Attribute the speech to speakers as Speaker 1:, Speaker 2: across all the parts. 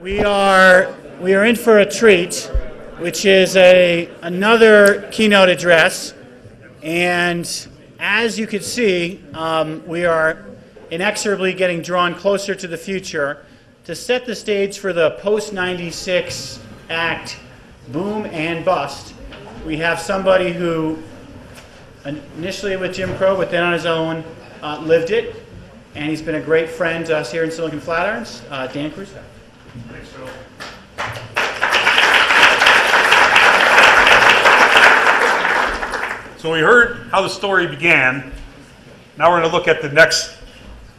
Speaker 1: We are we are in for a treat, which is a another keynote address, and as you can see, um, we are inexorably getting drawn closer to the future to set the stage for the post 96 act boom and bust. We have somebody who initially with Jim Crowe, but then on his own uh, lived it, and he's been a great friend to us here in Silicon Flatirons. Uh, Dan Caruso.
Speaker 2: Thanks, Phil. So we heard how the story began. Now we're going to look at the next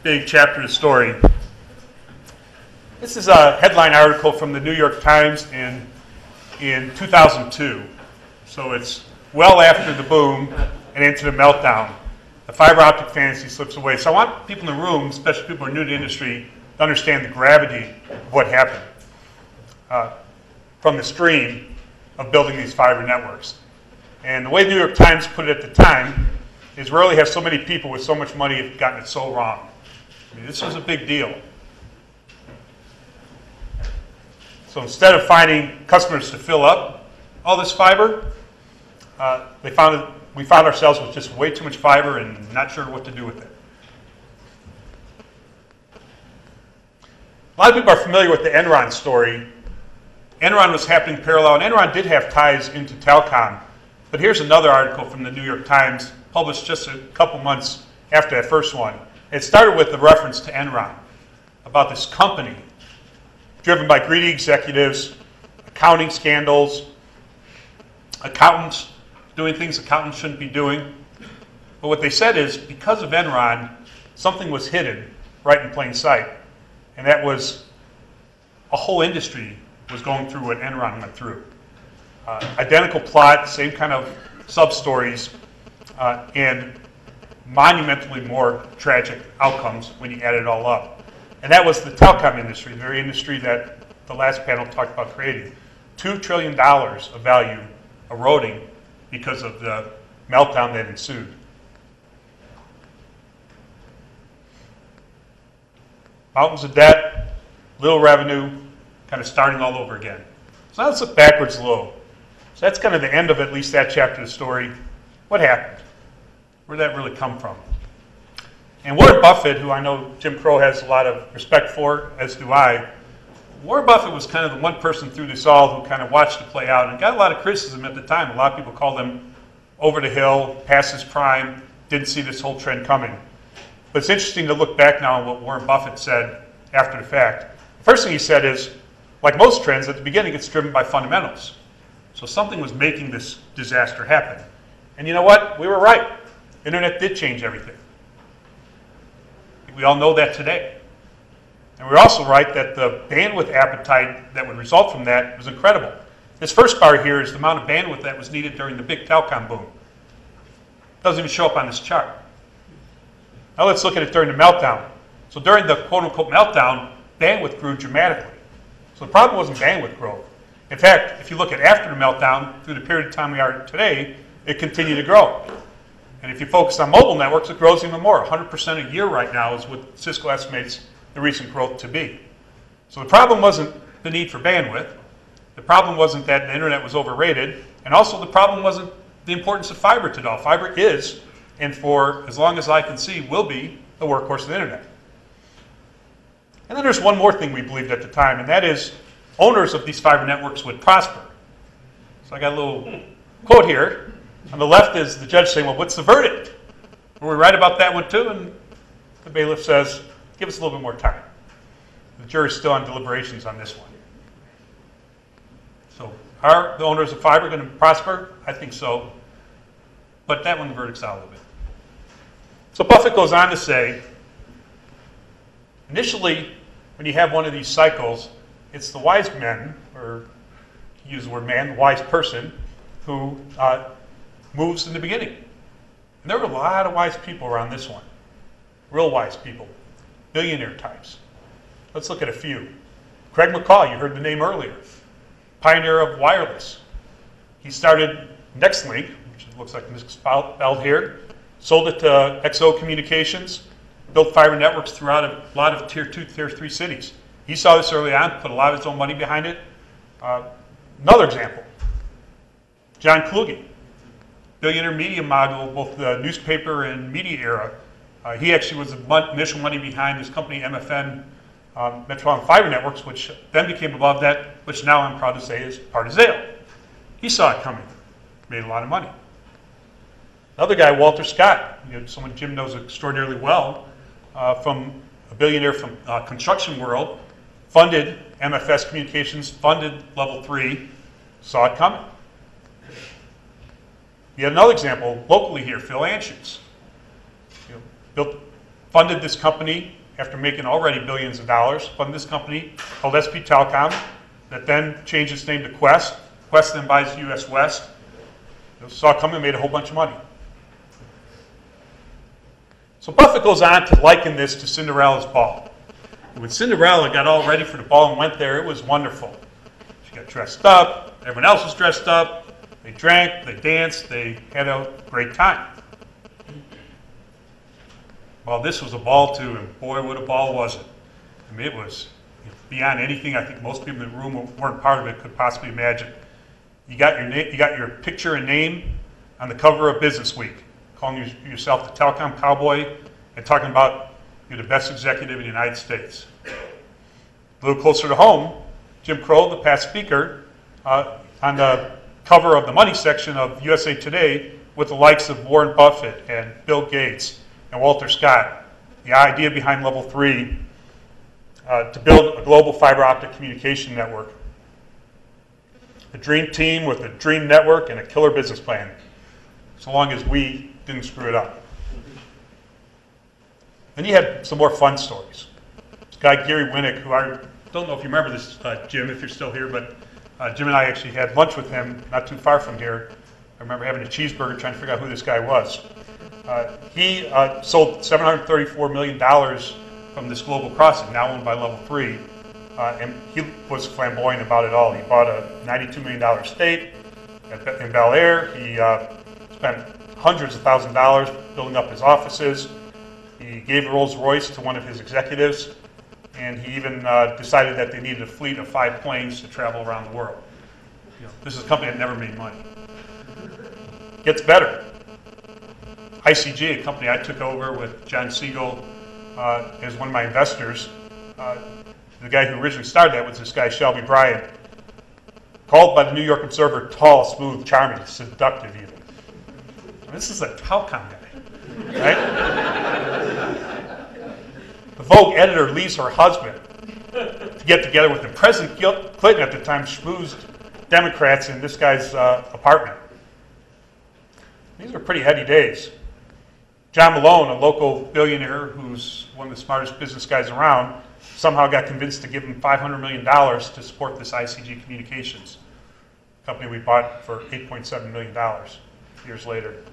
Speaker 2: big chapter of the story. This is a headline article from the New York Times in, in 2002. So it's well after the boom and into the meltdown. The fiber optic fantasy slips away. So I want people in the room, especially people who are new to the industry, to understand the gravity of what happened uh, from the stream of building these fiber networks. And the way the New York Times put it at the time is rarely have so many people with so much money have gotten it so wrong. I mean, this was a big deal. So instead of finding customers to fill up all this fiber, uh, they found we found ourselves with just way too much fiber and not sure what to do with it. A lot of people are familiar with the Enron story. Enron was happening parallel, and Enron did have ties into Telcom. But here's another article from the New York Times, published just a couple months after that first one. It started with a reference to Enron, about this company driven by greedy executives, accounting scandals, accountants doing things accountants shouldn't be doing. But what they said is because of Enron, something was hidden right in plain sight. And that was a whole industry was going through what Enron went through. Uh, identical plot, same kind of sub stories, uh, and monumentally more tragic outcomes when you add it all up. And that was the telecom industry, the very industry that the last panel talked about creating. $2 trillion of value eroding because of the meltdown that ensued. Mountains of debt, little revenue, kind of starting all over again. So let's look backwards a little. So that's kind of the end of at least that chapter of the story. What happened? Where did that really come from? And Warren Buffett, who I know Jim Crowe has a lot of respect for, as do I, Warren Buffett was kind of the one person through this all who kind of watched it play out and got a lot of criticism at the time. A lot of people called him over the hill, past his prime, didn't see this whole trend coming. But it's interesting to look back now on what Warren Buffett said after the fact. The first thing he said is, like most trends, at the beginning it's driven by fundamentals. So something was making this disaster happen. And you know what? We were right. Internet did change everything. We all know that today. And we're also right that the bandwidth appetite that would result from that was incredible. This first bar here is the amount of bandwidth that was needed during the big telecom boom. It Doesn't even show up on this chart. Now let's look at it during the meltdown. So during the quote unquote meltdown, bandwidth grew dramatically. So the problem wasn't bandwidth growth. In fact, if you look at after the meltdown, through the period of time we are today, it continued to grow. And if you focus on mobile networks, it grows even more. 100% a year right now is what Cisco estimates the recent growth to be. So the problem wasn't the need for bandwidth. The problem wasn't that the internet was overrated. And also the problem wasn't the importance of fiber to all. Fiber is, and for as long as I can see, will be the workhorse of the internet. And then there's one more thing we believed at the time, and that is owners of these fiber networks would prosper. So I got a little quote here. On the left is the judge saying, well, what's the verdict? Were we right about that one too? And the bailiff says, Give us a little bit more time. The jury's still on deliberations on this one. So are the owners of fiber going to prosper? I think so. But that one, the verdict's out a little bit. So Buffett goes on to say, initially, when you have one of these cycles, it's the wise men, or use the word man, wise person, who uh, moves in the beginning. And there were a lot of wise people around this one, real wise people billionaire types. Let's look at a few. Craig McCaw, you heard the name earlier, pioneer of wireless. He started Nextlink, which looks like misspelled here, sold it to XO Communications, built fiber networks throughout a lot of tier two, tier three cities. He saw this early on, put a lot of his own money behind it. Uh, another example, John Kluge, billionaire media mogul, both the newspaper and media era. Uh, he actually was the initial money behind his company MFN, um, Metropolitan Fiber Networks, which then became AboveNet, which now I'm proud to say is part of Zayo. He saw it coming, made a lot of money. Another guy, Walter Scott, you know, someone Jim knows extraordinarily well, uh, from a billionaire from uh, construction world, funded MFS Communications, funded Level 3, saw it coming. Yet another example, locally here, Phil Anschutz. You know, built, funded this company after making already billions of dollars, funded this company called SP Telecom, that then changed its name to Qwest. Qwest then buys US West. You know, saw it coming, made a whole bunch of money. So Buffett goes on to liken this to Cinderella's ball. When Cinderella got all ready for the ball and went there, it was wonderful. She got dressed up, everyone else was dressed up, they drank, they danced, they had a great time. Well, this was a ball too, and boy, what a ball was it. I mean, it was beyond anything I think most people in the room weren't part of it could possibly imagine. You got your na- you got your picture and name on the cover of Business Week, calling you- yourself the telecom cowboy and talking about you're the best executive in the United States. A little closer to home, Jim Crowe, the past speaker, uh, on the cover of the money section of USA Today with the likes of Warren Buffett and Bill Gates and Walter Scott. The idea behind Level 3 uh, to build a global fiber optic communication network. A dream team with a dream network and a killer business plan, so long as we didn't screw it up. And you had some more fun stories. This guy, Gary Winnick, who I don't know if you remember this, uh, Jim, if you're still here, but uh, Jim and I actually had lunch with him not too far from here. I remember having a cheeseburger trying to figure out who this guy was. Uh, he uh, sold $734 million from this global crossing, now owned by Level 3. Uh, and he was flamboyant about it all. He bought a $92 million estate in Bel Air. He uh, spent hundreds of thousands of dollars building up his offices. He gave a Rolls Royce to one of his executives, and he even uh, decided that they needed a fleet of five planes to travel around the world. You know, this is a company that never made money. Gets better. ICG, a company I took over with John Siegel uh, as one of my investors, uh, the guy who originally started that was this guy, Shelby Bryant, called by the New York Observer tall, smooth, charming, seductive even. This is a telecom guy, right? The Vogue editor leaves her husband to get together with him. President Clinton at the time schmoozed Democrats in this guy's uh, apartment. These were pretty heady days. John Malone, a local billionaire who's one of the smartest business guys around, somehow got convinced to give him $500 million to support this ICG Communications company we bought for $8.7 million years later.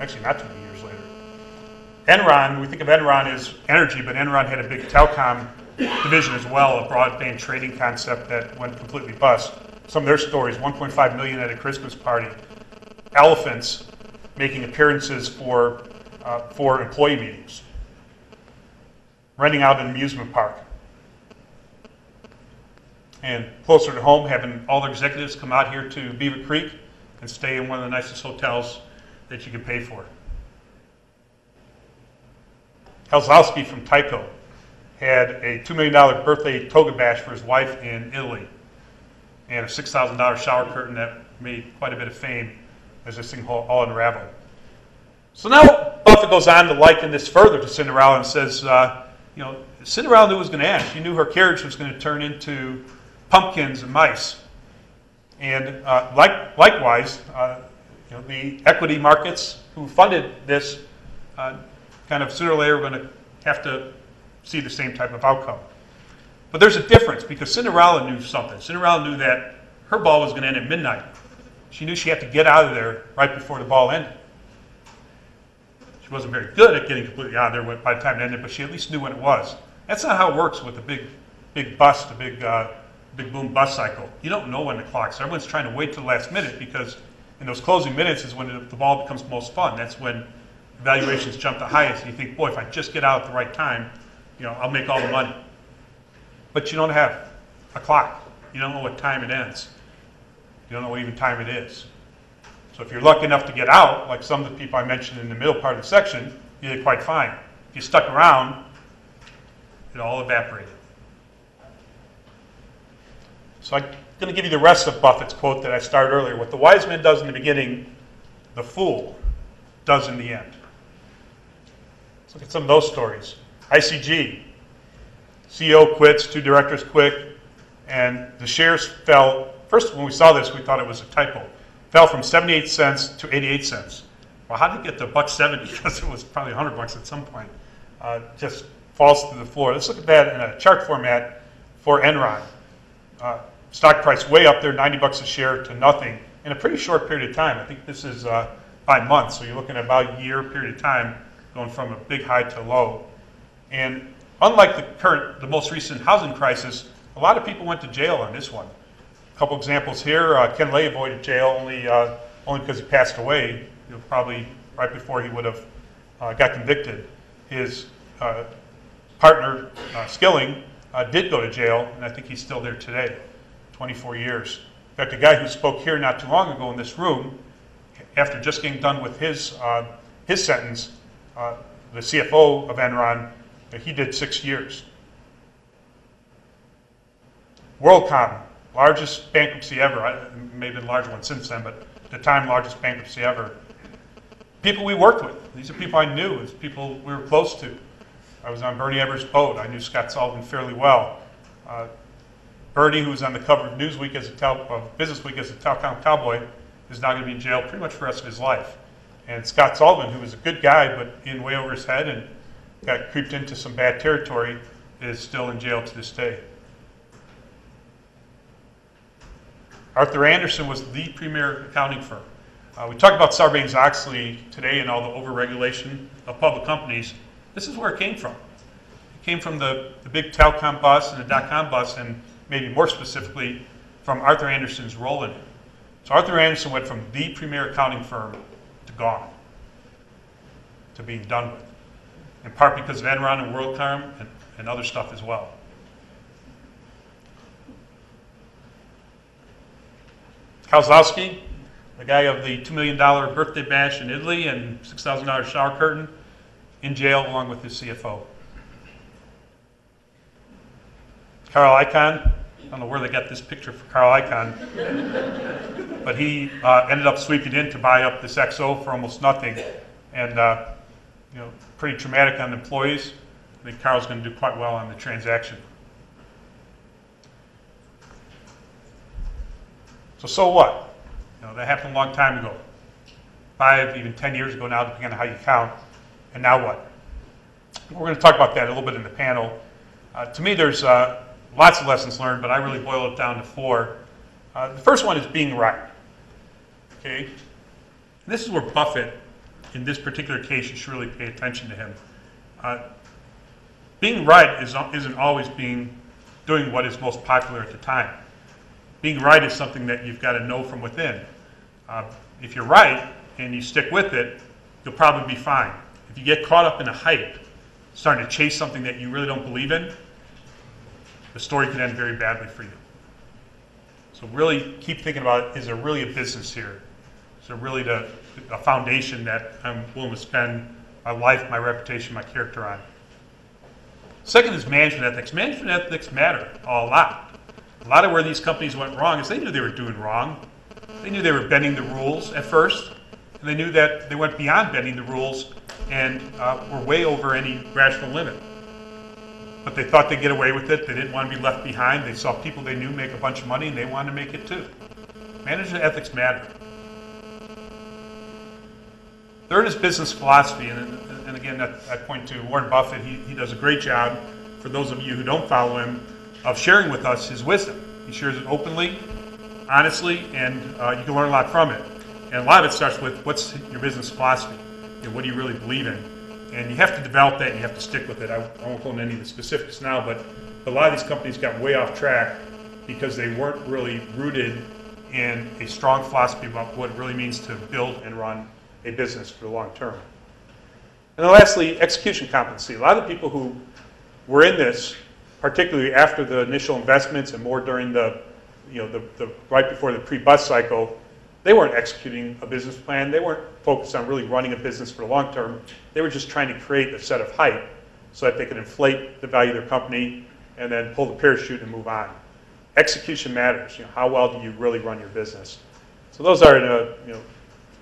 Speaker 2: Actually, not too many years later. Enron, we think of Enron as energy, but Enron had a big telecom division as well, a broadband trading concept that went completely bust. Some of their stories 1.5 million at a Christmas party, elephants making appearances for, uh, for employee meetings, renting out an amusement park. And closer to home, having all the executives come out here to Beaver Creek and stay in one of the nicest hotels that you can pay for. Kozlowski from Tyco had a $2 million birthday toga bash for his wife in Italy and a $6,000 shower curtain that made quite a bit of fame as this thing all all unraveled. So now Buffett goes on to liken this further to Cinderella and says, uh, you know, Cinderella knew was going to end. She knew her carriage was going to turn into pumpkins and mice. And uh, like, likewise, uh, you know, the equity markets who funded this uh, kind of sooner or later are going to have to see the same type of outcome. But there's a difference because Cinderella knew something. Cinderella knew that her ball was going to end at midnight. She knew she had to get out of there right before the ball ended. She wasn't very good at getting completely out of there by the time it ended, but she at least knew when it was. That's not how it works with a big, big bust, a big, uh, big boom bust cycle. You don't know when the clock's. Everyone's trying to wait till the last minute because in those closing minutes is when the, ball becomes most fun. That's when valuations jump the highest. And you think, boy, if I just get out at the right time, you know, I'll make all the money. But you don't have a clock. You don't know what time it ends. You don't know what even time it is. So if you're lucky enough to get out, like some of the people I mentioned in the middle part of the section, you did quite fine. If you stuck around, it all evaporated. So I'm going to give you the rest of Buffett's quote that I started earlier. What the wise man does in the beginning, the fool does in the end. Let's look at some of those stories. ICG, CEO quits, two directors quit, and the shares fell. First, when we saw this, we thought it was a typo. Fell from 78 cents to 88 cents. Well, how did it get to buck 70? Because it was probably 100 bucks at some point. Uh, just falls to the floor. Let's look at that in a chart format for Enron. Uh, stock price way up there, 90 bucks a share to nothing in a pretty short period of time. I think this is uh, by months, so you're looking at about a year period of time going from a big high to low. And unlike the current, the most recent housing crisis, a lot of people went to jail on this one. A couple examples here. Uh, Ken Lay avoided jail only uh, only because he passed away. You know, probably right before he would have uh, got convicted. His uh, partner uh, Skilling uh, did go to jail, and I think he's still there today, 24 years. In fact, a guy who spoke here not too long ago in this room, after just getting done with his his sentence, the CFO of Enron, he did six years. WorldCom, largest bankruptcy ever. It may have been a larger one since then, but at the time, largest bankruptcy ever. People we worked with. These are people I knew. It's people we were close to. I was on Bernie Ebbers' boat. I knew Scott Sullivan fairly well. Uh, Bernie, who was on the cover of Newsweek as a tel- of Business Week as a telecom cowboy, is now going to be in jail pretty much for the rest of his life. And Scott Sullivan, who was a good guy but in way over his head and got creeped into some bad territory, is still in jail to this day. Arthur Andersen was the premier accounting firm. Uh, we talked about Sarbanes-Oxley today and all the overregulation of public companies. This is where it came from. It came from the, the big telecom bust and the dot-com bust, and maybe more specifically from Arthur Andersen's role in it. So Arthur Andersen went from the premier accounting firm to gone, to being done with, in part because of Enron and WorldCom and, and other stuff as well. Kozlowski, the guy of the $2 million birthday bash in Italy and $6,000 shower curtain, in jail along with his CFO. Carl Icahn, I don't know where they got this picture for Carl Icahn, but he uh, ended up sweeping in to buy up this XO for almost nothing, and uh, you know, pretty traumatic on the employees. I think Carl's going to do quite well on the transaction. So, so what? You know, that happened a long time ago. Five, even 10 years ago now, depending on how you count. And now what? We're going to talk about that a little bit in the panel. Uh, to me, there's uh, lots of lessons learned, but I really boil it down to four. Uh, the first one is being right. Okay? This is where Buffett, in this particular case, you should really pay attention to him. Uh, being right is, isn't always being doing what is most popular at the time being right is something that you've got to know from within. Uh, if you're right and you stick with it, you'll probably be fine. If you get caught up in a hype, starting to chase something that you really don't believe in, the story can end very badly for you. So really keep thinking about, is there really a business here? Is there really the, a foundation that I'm willing to spend my life, my reputation, my character on? Second is management ethics. Management ethics matter a lot. A lot of where these companies went wrong is they knew they were doing wrong. They knew they were bending the rules at first, and they knew that they went beyond bending the rules and uh, were way over any rational limit. But they thought they'd get away with it. They didn't want to be left behind. They saw people they knew make a bunch of money, and they wanted to make it too. Management ethics matter. Third is business philosophy, and, and again, I point to Warren Buffett. He, he does a great job. For those of you who don't follow him, of sharing with us his wisdom. He shares it openly, honestly, and uh, you can learn a lot from it. And a lot of it starts with what's your business philosophy? and what do you really believe in? And you have to develop that and you have to stick with it. I, I won't go into any of the specifics now, but a lot of these companies got way off track because they weren't really rooted in a strong philosophy about what it really means to build and run a business for the long term. And then lastly, execution competency. A lot of the people who were in this, particularly after the initial investments and more during the, you know, the, the, right before the pre-bust cycle, they weren't executing a business plan. They weren't focused on really running a business for the long term. They were just trying to create a set of hype so that they could inflate the value of their company and then pull the parachute and move on. Execution matters. You know, how well do you really run your business? So those are in a you know,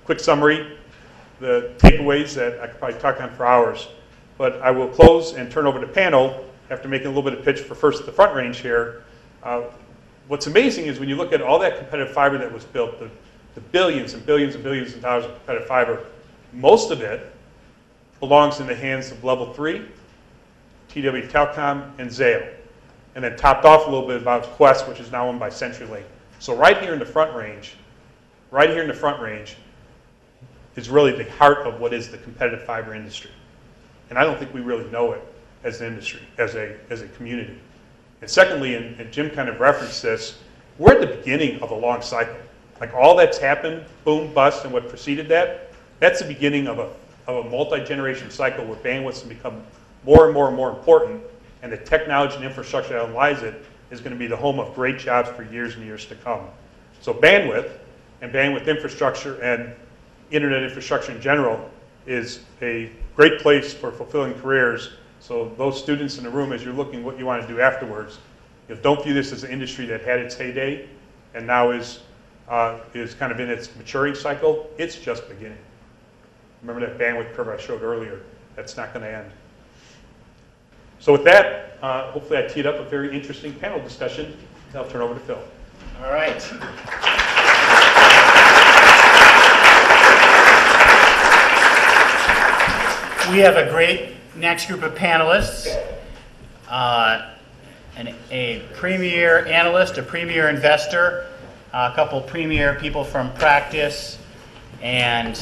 Speaker 2: quick summary, the takeaways that I could probably talk on for hours. But I will close and turn over to panel after making a little bit of pitch for first the front range here. Uh, what's amazing is when you look at all that competitive fiber that was built, the, the billions and billions and billions of dollars of competitive fiber, most of it belongs in the hands of level three, TW Telecom, and Zayo. And then topped off a little bit about Qwest, which is now owned by CenturyLink. So right here in the front range, right here in the front range, is really the heart of what is the competitive fiber industry. And I don't think we really know it as an industry, as a, as a community. And secondly, and, and Jim kind of referenced this, we're at the beginning of a long cycle. Like all that's happened, boom, bust, and what preceded that, that's the beginning of a, of a multi-generation cycle where bandwidths will become more and more and more important, and the technology and infrastructure that underlies it is going to be the home of great jobs for years and years to come. So bandwidth and bandwidth infrastructure and internet infrastructure in general is a great place for fulfilling careers. So those students in the room, as you're looking what you want to do afterwards, you know, don't view this as an industry that had its heyday and now is, uh, is kind of in its maturing cycle. It's just beginning. Remember that bandwidth curve I showed earlier? That's not going to end. So with that, uh, hopefully I teed up a very interesting panel discussion. I'll turn over to Phil.
Speaker 3: All right. We have a great next group of panelists. Uh, an, a premier analyst, a premier investor, a couple premier people from practice, and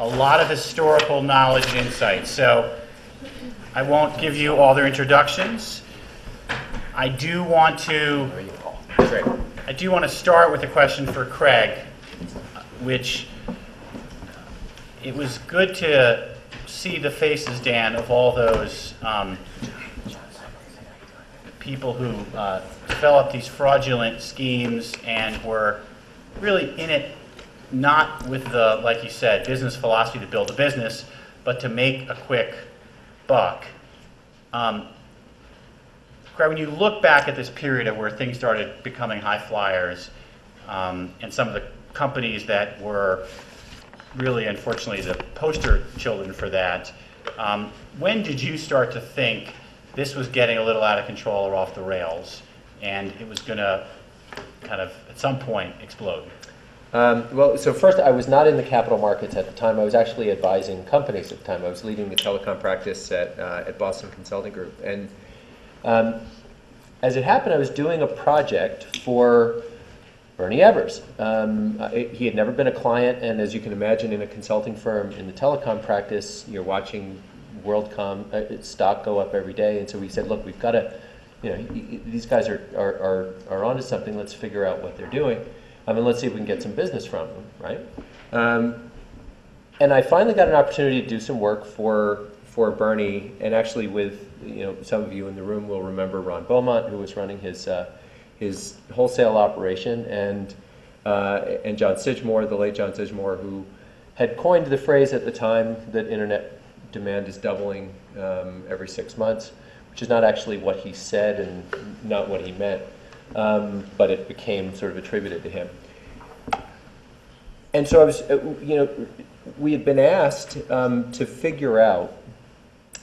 Speaker 3: a lot of historical knowledge and insight. So I won't give you all their introductions. I do want to. I do want to start with a question for Craig, which it was good to see the faces, Dan, of all those um, people who uh, developed these fraudulent schemes and were really in it not with the, like you said, business philosophy to build a business, but to make a quick buck. Um, Craig, when you look back at this period of where things started becoming high flyers, um, and some of the companies that were really, unfortunately, the poster children for that. Um, when did you start to think this was getting a little out of control or off the rails, and it was going to kind of at some point explode?
Speaker 4: Um, well, so first, I was not in the capital markets at the time. I was actually advising companies at the time. I was leading the telecom practice at, uh, at Boston Consulting Group. And um, as it happened, I was doing a project for Bernie Ebbers. Um, he had never been a client, and as you can imagine, in a consulting firm in the telecom practice, you're watching WorldCom uh, stock go up every day. And so we said, look, we've got to, you know, these guys are, are, are, are onto something. Let's figure out what they're doing. I mean, let's see if we can get some business from them, right? Um, and I finally got an opportunity to do some work for for Bernie, and actually with you know some of you in the room will remember Ron Beaumont, who was running his uh, his wholesale operation, and uh, and John Sidgmore, the late John Sidgmore, who had coined the phrase at the time that internet demand is doubling um, every six months, which is not actually what he said and not what he meant, um, but it became sort of attributed to him. And so I was, uh, you know, we had been asked um, to figure out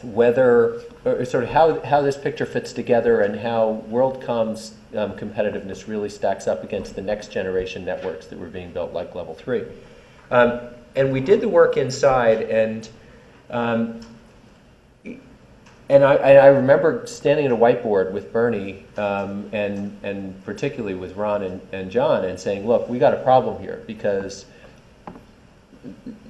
Speaker 4: whether, or sort of how, how this picture fits together and how WorldCom's um, competitiveness really stacks up against the next generation networks that were being built like Level 3. Um, and we did the work inside, and um, and I, I, remember standing at a whiteboard with Bernie um, and, and particularly with Ron and, and John and saying, look, we got a problem here because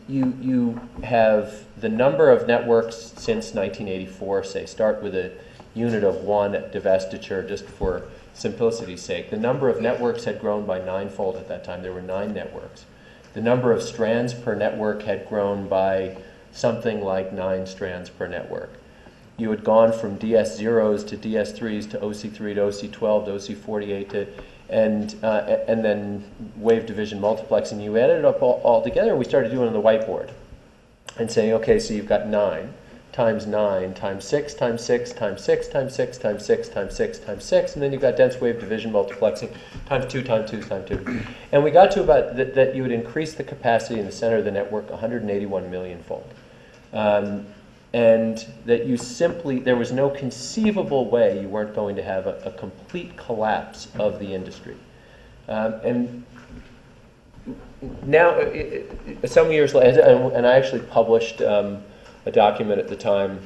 Speaker 4: you, you have the number of networks since 1984, say, start with a unit of one divestiture just for simplicity's sake. The number of networks had grown by ninefold at that time. There were nine networks. The number of strands per network had grown by something like nine strands per network. you had gone from DS zeros to DS threes to OC three to OC twelve to OC forty-eight to, and, uh, and then wave division multiplexing. You added it up all, all together, we started doing it on the whiteboard and saying, okay, so you've got nine times nine times six times six times six times six times six times six times six, and then you've got dense wave division multiplexing times two times two times two. And we got to about that, that you would increase the capacity in the center of the network 181 million fold. Um, and that you simply, there was no conceivable way you weren't going to have a, a complete collapse of the industry. Um, and now, uh, i- i- some years later, and and I actually published um, a document at the time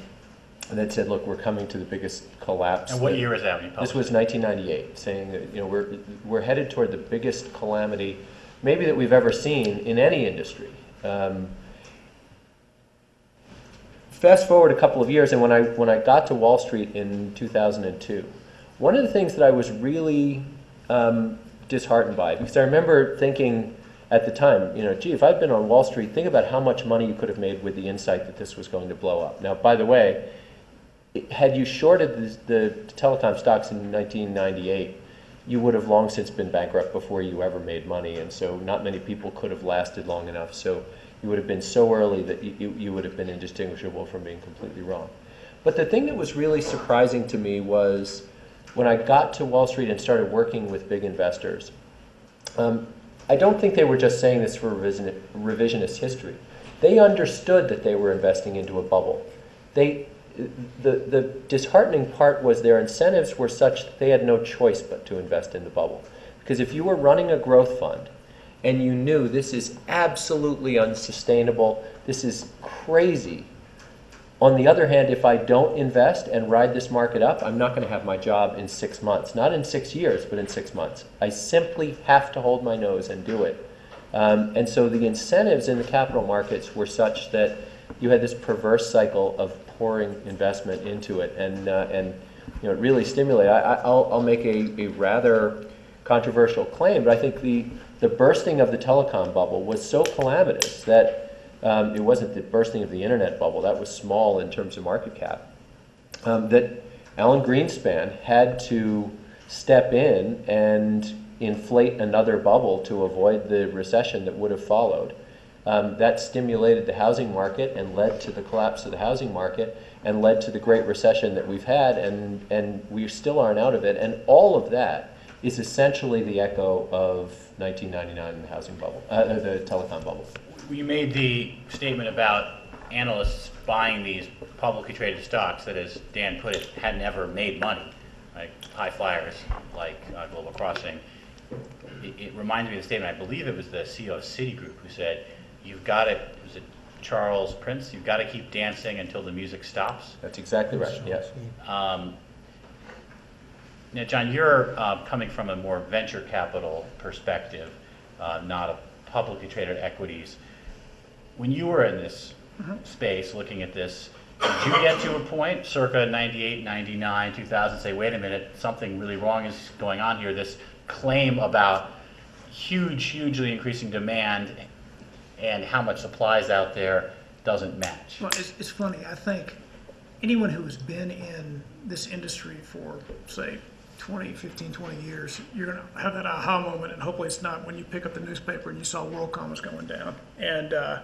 Speaker 4: that said, look, we're coming to the biggest collapse.
Speaker 3: And what
Speaker 4: that-
Speaker 3: year is that when you
Speaker 4: This was 1998, saying that, you know, we're, we're headed toward the biggest calamity, maybe that we've ever seen in any industry. Um, Fast forward a couple of years, and when I, when I got to Wall Street in 2002, one of the things that I was really um, disheartened by, because I remember thinking at the time, you know, gee, if I'd been on Wall Street, think about how much money you could have made with the insight that this was going to blow up. Now, by the way, had you shorted the, the telecom stocks in 1998, you would have long since been bankrupt before you ever made money, and so not many people could have lasted long enough. So you would have been so early that you, you, would have been indistinguishable from being completely wrong. But the thing that was really surprising to me was when I got to Wall Street and started working with big investors. Um, I don't think they were just saying this for revisionist history. They understood that they were investing into a bubble. They, the, the disheartening part was their incentives were such that they had no choice but to invest in the bubble. Because if you were running a growth fund and you knew this is absolutely unsustainable, this is crazy, on the other hand, if I don't invest and ride this market up, I'm not going to have my job in six months. Not in six years, but in six months. I simply have to hold my nose and do it. Um, and so the incentives in the capital markets were such that you had this perverse cycle of pouring investment into it, and uh, and you know it really stimulated. I, I- I'll, I'll make a, a rather controversial claim, but I think the the bursting of the telecom bubble was so calamitous that um, it wasn't the bursting of the internet bubble, that was small in terms of market cap, um, that Alan Greenspan had to step in and inflate another bubble to avoid the recession that would have followed. Um, that stimulated the housing market and led to the collapse of the housing market and led to the Great Recession that we've had, and, and we still aren't out of it. And all of that is essentially the echo of 1999 and the housing bubble, uh, the telecom bubble.
Speaker 3: You made the statement about analysts buying these publicly traded stocks that, as Dan put it, had never made money, like high flyers like uh, Global Crossing. It, it reminds me of the statement, I believe it was the CEO of Citigroup who said, you've got to, was it Charles Prince, you've got to keep dancing until the music stops.
Speaker 4: That's exactly right, yes.
Speaker 3: Um, Now, John, you're uh, coming from a more venture capital perspective, uh, not a publicly traded equities. When you were in this space, looking at this, did you get to a point circa 98, 99, 2000, say, wait a minute, something really wrong is going on here? This claim about huge, hugely increasing demand and how much supply is out there doesn't match.
Speaker 5: Well, it's, it's funny. I think anyone who has been in this industry for, say, 20, 15, 20 years, you're going to have that aha moment, and hopefully it's not when you pick up the newspaper and you saw WorldCom was going down. And uh,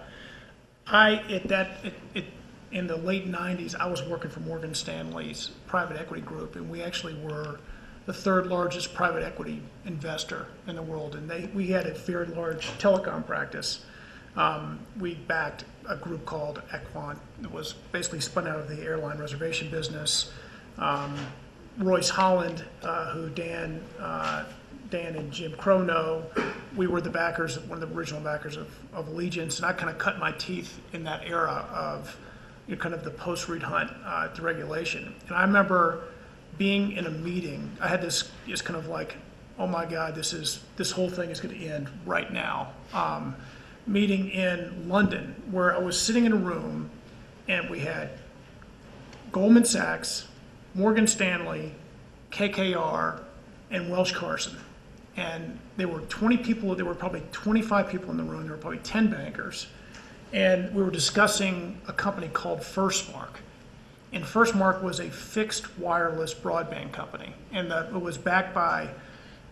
Speaker 5: I, at that, it, it, in the late 90s, I was working for Morgan Stanley's private equity group, and we actually were the third largest private equity investor in the world. And they, we had a very large telecom practice. Um, we backed a group called Equant that was basically spun out of the airline reservation business. Um, Royce Holland, uh, who Dan, uh, Dan and Jim Crowe know, we were the backers, one of the original backers of, of Allegiance, and I kind of cut my teeth in that era of you know, kind of the post-Reed Hundt uh, deregulation. And I remember being in a meeting, I had this, just kind of like, oh my God, this is, this whole thing is going to end right now. Um, meeting in London where I was sitting in a room and we had Goldman Sachs, Morgan Stanley, KKR, and Welsh Carson. And there were 20 people, there were probably 25 people in the room, there were probably 10 bankers. And we were discussing a company called First Mark. And First Mark was a fixed wireless broadband company, and the, it was backed by,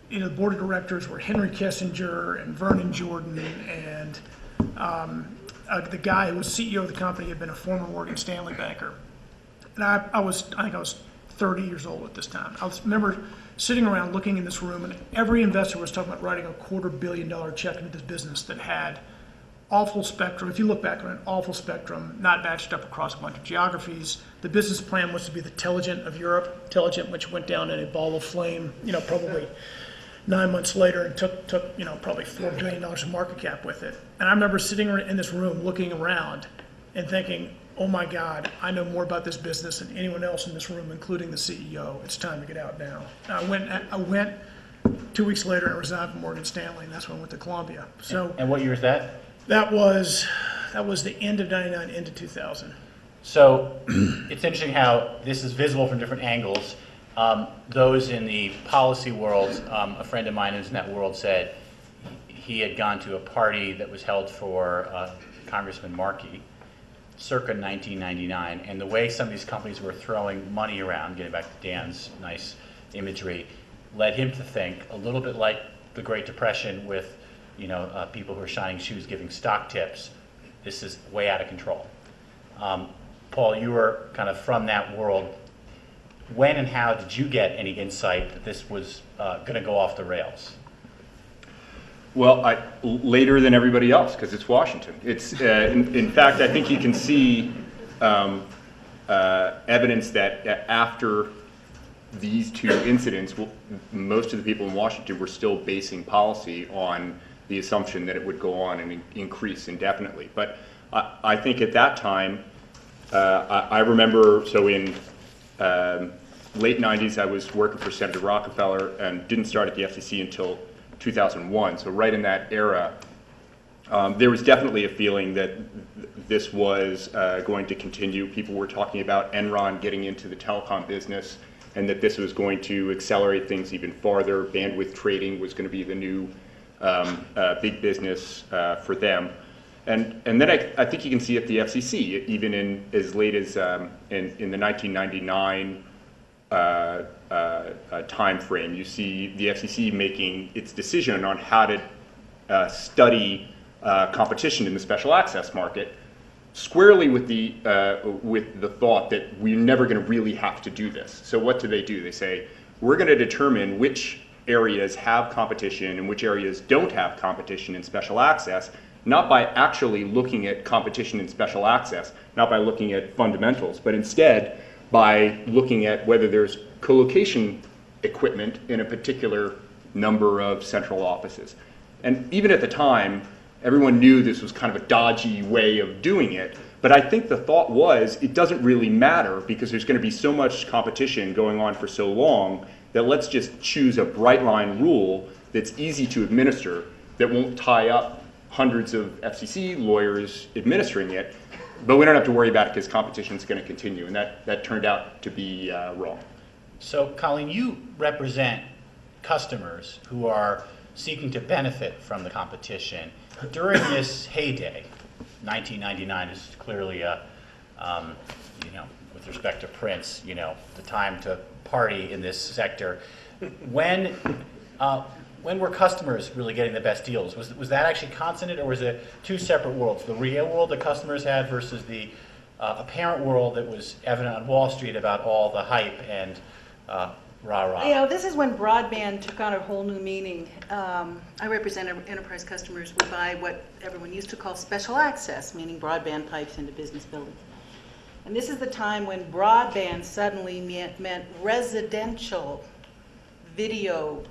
Speaker 5: you know, the board of directors were Henry Kissinger and Vernon Jordan, and um, uh, the guy who was CEO of the company had been a former Morgan Stanley banker. And I, I was, I think I was 30 years old at this time. I remember sitting around looking in this room, and every investor was talking about writing a quarter billion dollar check into this business that had awful spectrum. If you look back on an awful spectrum, not matched up across a bunch of geographies. The business plan was to be the Teligent of Europe, Teligent, which went down in a ball of flame, you know, probably nine months later and took, took, you know, probably four billion dollars of market cap with it. And I remember sitting in this room looking around and thinking, oh my God, I know more about this business than anyone else in this room, including the CEO. It's time to get out now. I went, I went two weeks later and resigned from Morgan Stanley, and that's when I went to Columbia. So
Speaker 3: And what year is that?
Speaker 5: that was, that was the end of ninety-nine into two thousand.
Speaker 3: So it's interesting how this is visible from different angles. Um, those in the policy world, um, a friend of mine who's in that world said he had gone to a party that was held for uh, Congressman Markey circa 1999, and the way some of these companies were throwing money around, getting back to Dan's nice imagery, led him to think a little bit like the Great Depression with, you know, uh, people who are shining shoes giving stock tips. This is way out of control. Um, Paul, you were kind of from that world. When and how did you get any insight that this was uh, going to go off the rails?
Speaker 6: Well, I, later than everybody else, because it's Washington. It's, uh, in, in fact, I think you can see um, uh, evidence that uh, after these two incidents, most of the people in Washington were still basing policy on the assumption that it would go on and in- increase indefinitely. But I, I think at that time, uh, I, I remember, so in um, late 90s, I was working for Senator Rockefeller and didn't start at the FCC until 2001. So right in that era, um, there was definitely a feeling that th- this was uh, going to continue. People were talking about Enron getting into the telecom business and that this was going to accelerate things even farther. Bandwidth trading was going to be the new um, uh, big business uh, for them. And, and then I, I think you can see at the FCC, even in as late as um, in, in the 1999 uh, uh, time frame, you see the FCC making its decision on how to uh, study uh, competition in the special access market, squarely with the uh, with the thought that we're never going to really have to do this. So what do they do? They say we're going to determine which areas have competition and which areas don't have competition in special access, not by actually looking at competition in special access, not by looking at fundamentals, but instead by looking at whether there's co-location equipment in a particular number of central offices. And even at the time, everyone knew this was kind of a dodgy way of doing it. But I think the thought was it doesn't really matter because there's going to be so much competition going on for so long that let's just choose a bright line rule that's easy to administer that won't tie up hundreds of FCC lawyers administering it. But we don't have to worry about it because competition is going to continue. And that, that turned out to be uh, wrong.
Speaker 3: So, Colleen, you represent customers who are seeking to benefit from the competition. During this heyday, 1999 is clearly a, um, you know, with respect to Prince, you know, the time to party in this sector. When, uh, when were customers really getting the best deals? Was, was that actually consonant, or was it two separate worlds? The real world that customers had versus the uh, apparent world that was evident on Wall Street about all the hype and uh, rah rah.
Speaker 7: You know, this is when broadband took on a whole new meaning. Um, I represent enterprise customers who buy what everyone used to call special access, meaning broadband pipes into business buildings. And this is the time when broadband suddenly meant, meant residential video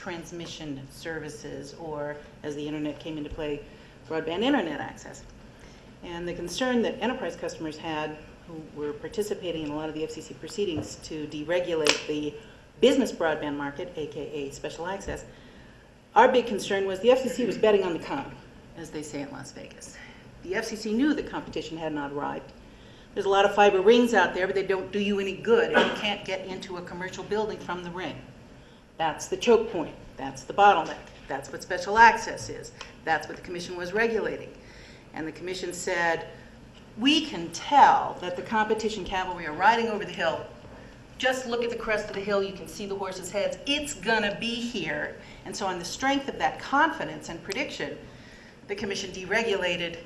Speaker 7: transmission services, or as the internet came into play, broadband internet access. And the concern that enterprise customers had, who were participating in a lot of the FCC proceedings to deregulate the business broadband market, AKA special access, our big concern was the FCC was betting on the come, as they say in Las Vegas. The FCC knew that competition had not arrived. There's a lot of fiber rings out there, but they don't do you any good if you can't get into a commercial building from the ring. That's the choke point. That's the bottleneck. That's what special access is. That's what the commission was regulating. And the commission said, we can tell that the competition cavalry are riding over the hill. Just look at the crest of the hill, you can see the horses' heads. It's gonna be here. And so on the strength of that confidence and prediction, the commission deregulated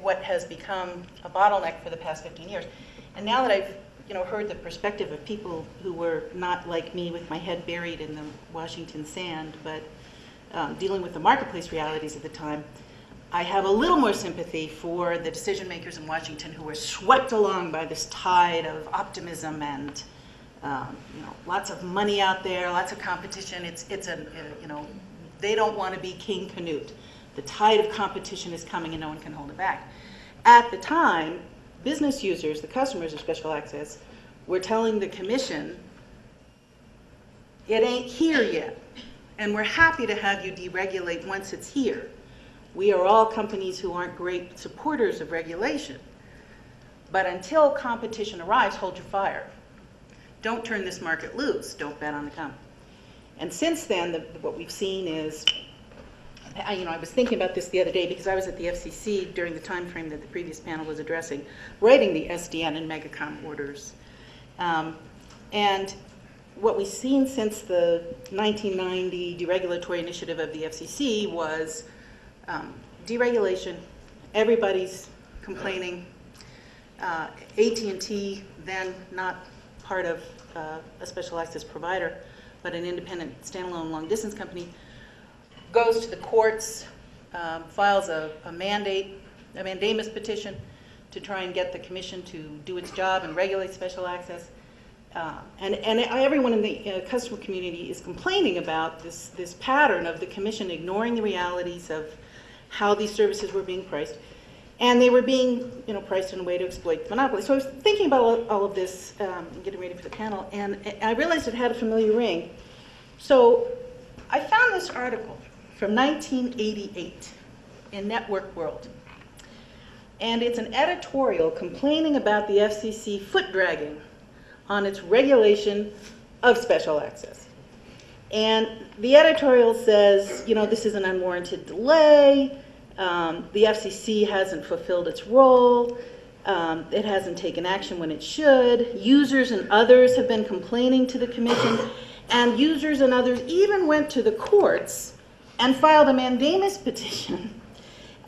Speaker 7: what has become a bottleneck for the past 15 years. And now that I've, you know, heard the perspective of people who were not like me with my head buried in the Washington sand, but um, dealing with the marketplace realities at the time, I have a little more sympathy for the decision makers in Washington who were swept along by this tide of optimism and, um, you know, lots of money out there, lots of competition. It's, it's a, you know, they don't want to be King Canute. The tide of competition is coming and no one can hold it back. At the time, business users, the customers of special access, were telling the commission, it ain't here yet, and we're happy to have you deregulate once it's here. We are all companies who aren't great supporters of regulation. But until competition arrives, hold your fire. Don't turn this market loose. Don't bet on the come. And since then, the, what we've seen is, I, you know, I was thinking about this the other day because I was at the FCC during the time frame that the previous panel was addressing, writing the SDN and Megacom orders. Um, and what we've seen since the 1990 deregulatory initiative of the FCC was um, deregulation. Everybody's complaining. Uh, AT&T, then not part of uh, a special access provider, but an independent standalone long distance company, goes to the courts, um, files a, a mandate, a mandamus petition to try and get the commission to do its job and regulate special access. Uh, and, and everyone in the uh, customer community is complaining about this, this pattern of the commission ignoring the realities of how these services were being priced. And they were being, you know, priced in a way to exploit the monopoly. So I was thinking about all, all of this, um, getting ready for the panel, and I realized it had a familiar ring. So I found this article from 1988 in Network World. And it's an editorial complaining about the FCC foot dragging on its regulation of special access. And the editorial says, you know, this is an unwarranted delay. Um, the FCC hasn't fulfilled its role. Um, it hasn't taken action when it should. Users and others have been complaining to the commission, and users and others even went to the courts and filed a mandamus petition.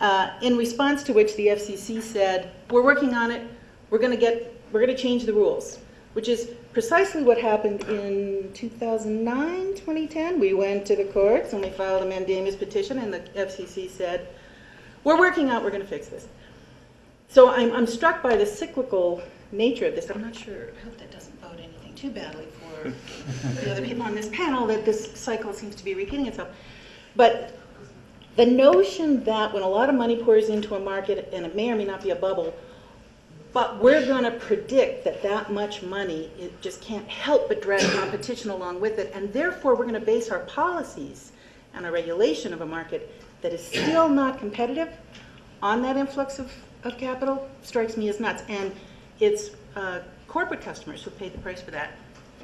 Speaker 7: Uh, in response to which the FCC said, "We're working on it. We're going to get. We're going to change the rules." Which is precisely what happened in 2009, 2010. We went to the courts and we filed a mandamus petition, and the FCC said, We're working out, we're going to fix this. So I'm, I'm struck by the cyclical nature of this. I'm not sure, I hope that doesn't bode anything too badly for the other people on this panel that this cycle seems to be repeating itself. But the notion that when a lot of money pours into a market, and it may or may not be a bubble, but we're going to predict that that much money it just can't help but drag competition along with it, and therefore we're going to base our policies and our regulation of a market that is still not competitive on that influx of, of capital strikes me as nuts. And it's uh, corporate customers who paid the price for that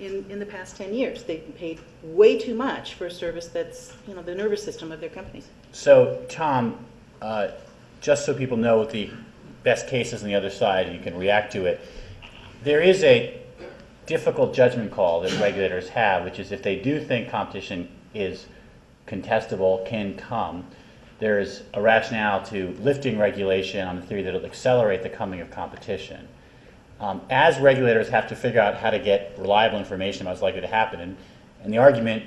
Speaker 7: in, in the past 10 years. They've paid way too much for a service that's, you know, the nervous system of their companies.
Speaker 3: So, Tom, uh, just so people know what the best case is on the other side and you can react to it. There is a difficult judgment call that regulators have, which is if they do think competition is contestable, can come, there's a rationale to lifting regulation on the theory that it'll accelerate the coming of competition. Um, as regulators have to figure out how to get reliable information about what's likely to happen, and, and the argument,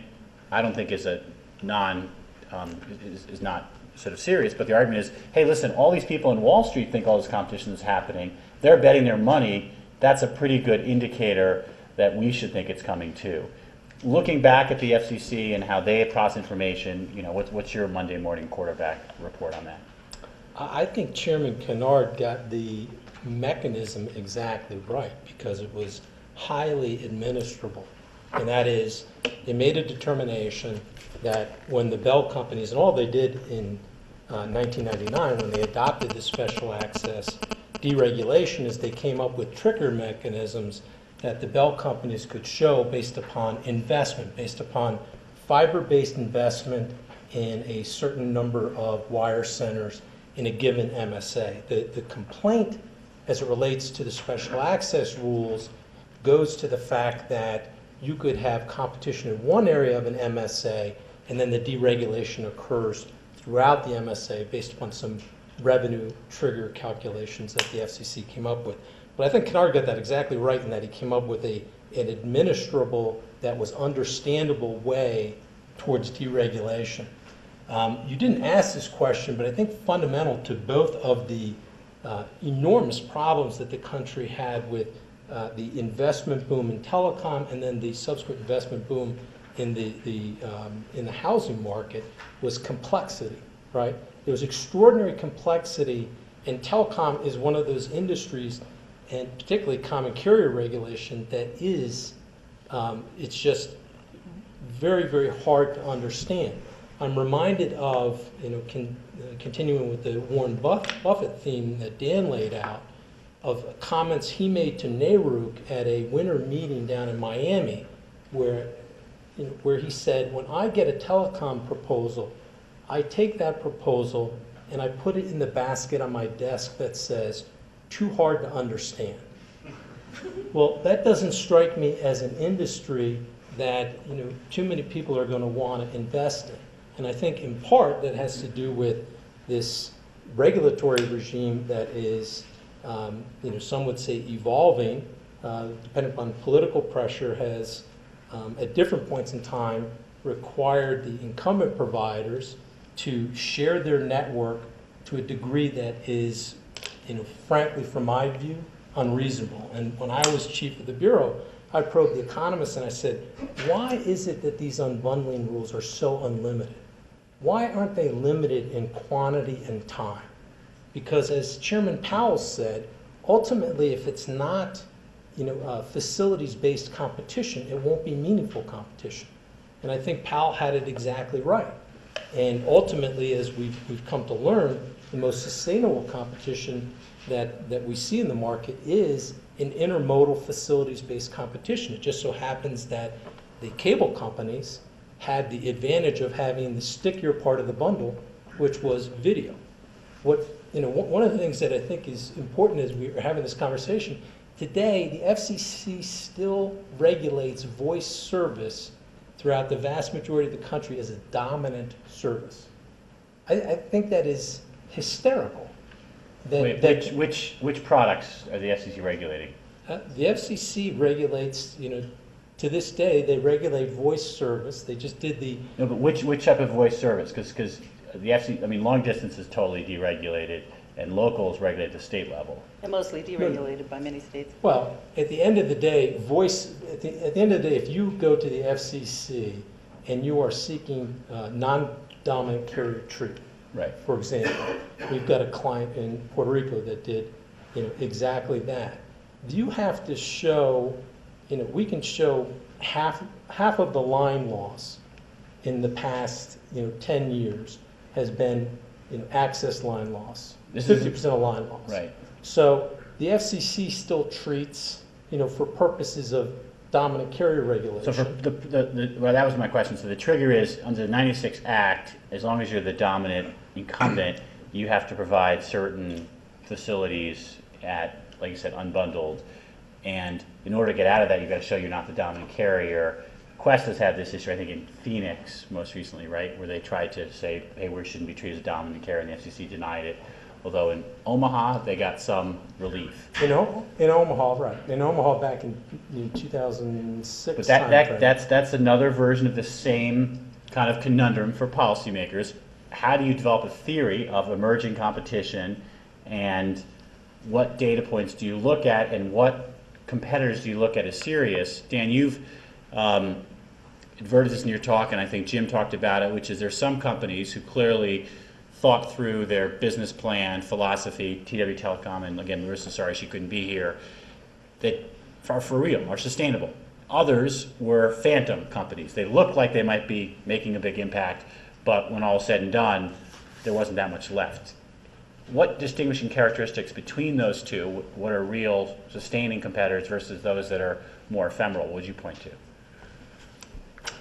Speaker 3: I don't think is a non, um, is, is not sort of serious, but the argument is, hey, listen, all these people in Wall Street think all this competition is happening. They're betting their money. That's a pretty good indicator that we should think it's coming too. Looking back at the FCC and how they process information, you know, what's, what's your Monday morning quarterback report on that?
Speaker 8: I think Chairman Kennard got the mechanism exactly right because it was highly administrable. And that is, they made a determination that when the Bell companies, and all they did in uh, 1999 when they adopted the special access deregulation is they came up with trigger mechanisms that the Bell companies could show based upon investment, based upon fiber-based investment in a certain number of wire centers in a given MSA. The, the complaint as it relates to the special access rules goes to the fact that you could have competition in one area of an MSA, and then the deregulation occurs throughout the MSA based upon some revenue trigger calculations that the FCC came up with. But I think Kennard got that exactly right in that he came up with a, an administrable, that was understandable way towards deregulation. Um, You didn't ask this question, but I think fundamental to both of the uh, enormous problems that the country had with uh, the investment boom in telecom and then the subsequent investment boom in the, the, um, in the housing market was complexity, right? There was extraordinary complexity, and telecom is one of those industries, and particularly common carrier regulation, that is, um, it's just very, very hard to understand. I'm reminded of, you know, uh, continuing with the Warren Buff- Buffett theme that Dan laid out, of comments he made to Nehru at a winter meeting down in Miami, where, you know, where he said, when I get a telecom proposal, I take that proposal and I put it in the basket on my desk that says, too hard to understand. Well, that doesn't strike me as an industry that, you know, too many people are going to want to invest in. And I think in part that has to do with this regulatory regime that is, um, you know, some would say evolving, uh, depending upon political pressure, has um, at different points in time required the incumbent providers to share their network to a degree that is, you know, frankly, from my view, unreasonable. And when I was chief of the bureau, I probed the economists and I said, why is it that these unbundling rules are so unlimited? Why aren't they limited in quantity and time? Because as Chairman Powell said, ultimately, if it's not, you know, uh, facilities-based competition, it won't be meaningful competition. And I think Powell had it exactly right. And ultimately, as we've, we've come to learn, the most sustainable competition that, that we see in the market is an intermodal facilities-based competition. It just so happens that the cable companies had the advantage of having the stickier part of the bundle, which was video. What, you know, one one of the things that I think is important as we are having this conversation, today, the FCC still regulates voice service throughout the vast majority of the country as a dominant service. I, I think that is hysterical. That-
Speaker 3: Wait,
Speaker 8: that-
Speaker 3: which, which, which products are the FCC regulating?
Speaker 8: uh, The FCC regulates, you know, to this day, they regulate voice service. They just did the,
Speaker 3: No, but which, which type of voice service? Because, the FCC, I mean, long distance is totally deregulated, and local is regulated at the state level.
Speaker 7: And mostly deregulated by many states.
Speaker 8: well, at the end of the day, voice, at the, at the end of the day, if you go to the FCC and you are seeking uh, non-dominant carrier treatment,
Speaker 3: Right.
Speaker 8: for example, we've got a client in Puerto Rico that did, you know, exactly that. You have to show, you know, we can show half, half of the line loss in the past, you know, ten years has been, you know, access line loss.
Speaker 3: This
Speaker 8: Fifty percent of line loss.
Speaker 3: Right.
Speaker 8: So the FCC still treats, you know, for purposes of dominant carrier regulation.
Speaker 3: So for the, the, the- well, that was my question. So the trigger is, under the 96 Act, as long as you're the dominant incumbent, you have to provide certain facilities at, like you said, unbundled. And in order to get out of that, you've got to show you're not the dominant carrier. Qwest has had this issue, I think, in Phoenix most recently, right? Where they tried to say, hey, we shouldn't be treated as a dominant carrier, and the FCC denied it. Although in Omaha, they got some relief.
Speaker 8: In, O- in Omaha, right, in Omaha back in, in 2006
Speaker 3: But that, that, that's, that's another version of the same kind of conundrum for policymakers. How do you develop a theory of emerging competition and what data points do you look at and what competitors do you look at as serious? Dan, you've um, adverted this in your talk, and I think Jim talked about it, which is there's some companies who clearly thought through their business plan, philosophy, TW Telecom, and again, Larissa, sorry she couldn't be here, that are for real, are sustainable. Others were phantom companies. They looked like they might be making a big impact, but when all said and done, there wasn't that much left. What distinguishing characteristics between those two, what are real sustaining competitors versus those that are more ephemeral, would you point to?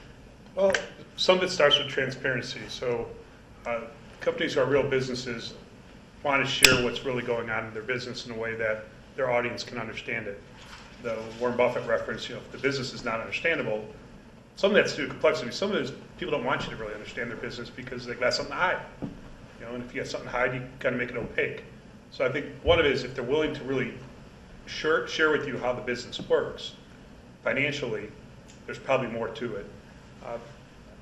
Speaker 2: Well, some of it starts with transparency. So uh, companies who are real businesses want to share what's really going on in their business in a way that their audience can understand it. The Warren Buffett reference, you know, if the business is not understandable, some of that's due to complexity. Some of is people don't want you to really understand their business because they've got something to hide. Know, and if you got something to hide, you of make it opaque. So I think one of it is if they're willing to really share, share with you how the business works financially, there's probably more to it. Uh,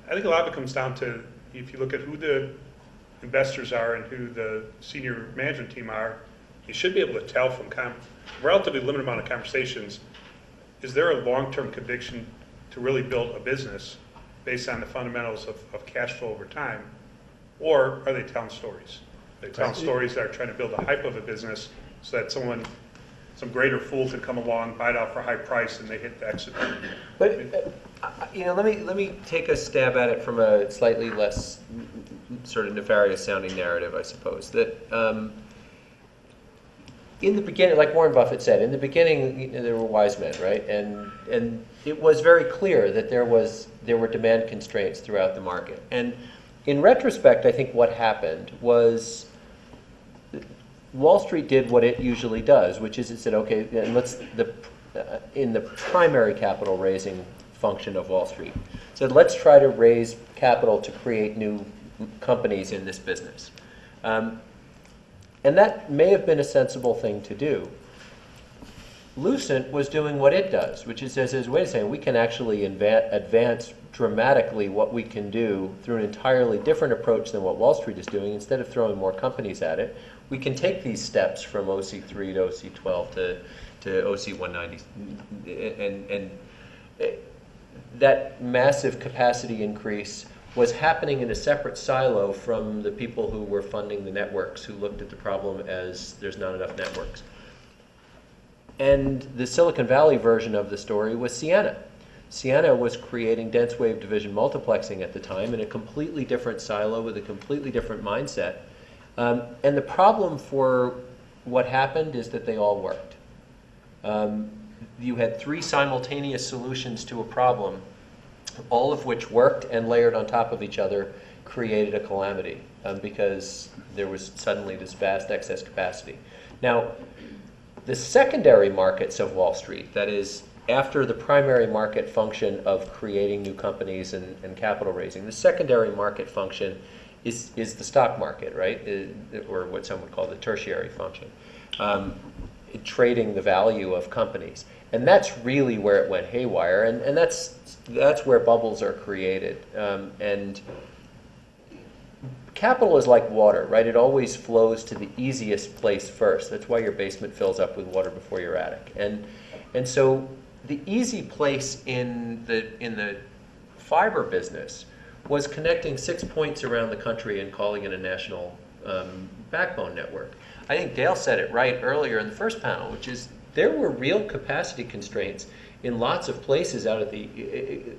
Speaker 2: I think a lot of it comes down to, if you look at who the investors are and who the senior management team are, you should be able to tell from com- relatively limited amount of conversations, is there a long-term conviction to really build a business based on the fundamentals of, of cash flow over time? Or are they telling stories? They telling stories that are trying to build a hype of a business so that someone, some greater fool can come along, buy it out for a high price, and they hit the exit.
Speaker 4: But, uh, you know, let me, let me take a stab at it from a slightly less mm, mm, sort of nefarious sounding narrative, I suppose. That um, in the beginning, like Warren Buffett said, in the beginning, you know, there were wise men, right? And, and it was very clear that there, was, there were demand constraints throughout the market. And in retrospect, I think what happened was Wall Street did what it usually does, which is it said, okay, and let's the uh, in the primary capital raising function of Wall Street, said let's try to raise capital to create new companies in this business, um, and that may have been a sensible thing to do. Lucent was doing what it does, which is says, wait a second, we can actually advance dramatically what we can do through an entirely different approach than what Wall Street is doing. Instead of throwing more companies at it, we can take these steps from OC3 to OC12 to, to OC192. And, and that massive capacity increase was happening in a separate silo from the people who were funding the networks, who looked at the problem as there's not enough networks. And the Silicon Valley version of the story was Ciena. Ciena was creating dense wave division multiplexing at the time in a completely different silo with a completely different mindset. Um, and the problem for what happened is that they all worked. Um, you had three simultaneous solutions to a problem, all of which worked and layered on top of each other created a calamity um, because there was suddenly this vast excess capacity. Now, the secondary markets of Wall Street, that is, after the primary market function of creating new companies and, and capital raising, the secondary market function is, is the stock market, right? Uh, or what some would call the tertiary function, um, trading the value of companies. And that's really where it went haywire, and, and that's, that's where bubbles are created. Um, and capital is like water, right? It always flows to the easiest place first. That's why your basement fills up with water before your attic. And, and so the easy place in the, in the fiber business was connecting six points around the country and calling it a national um, backbone network. I think Dale said it right earlier in the first panel, which is there were real capacity constraints in lots of places out of the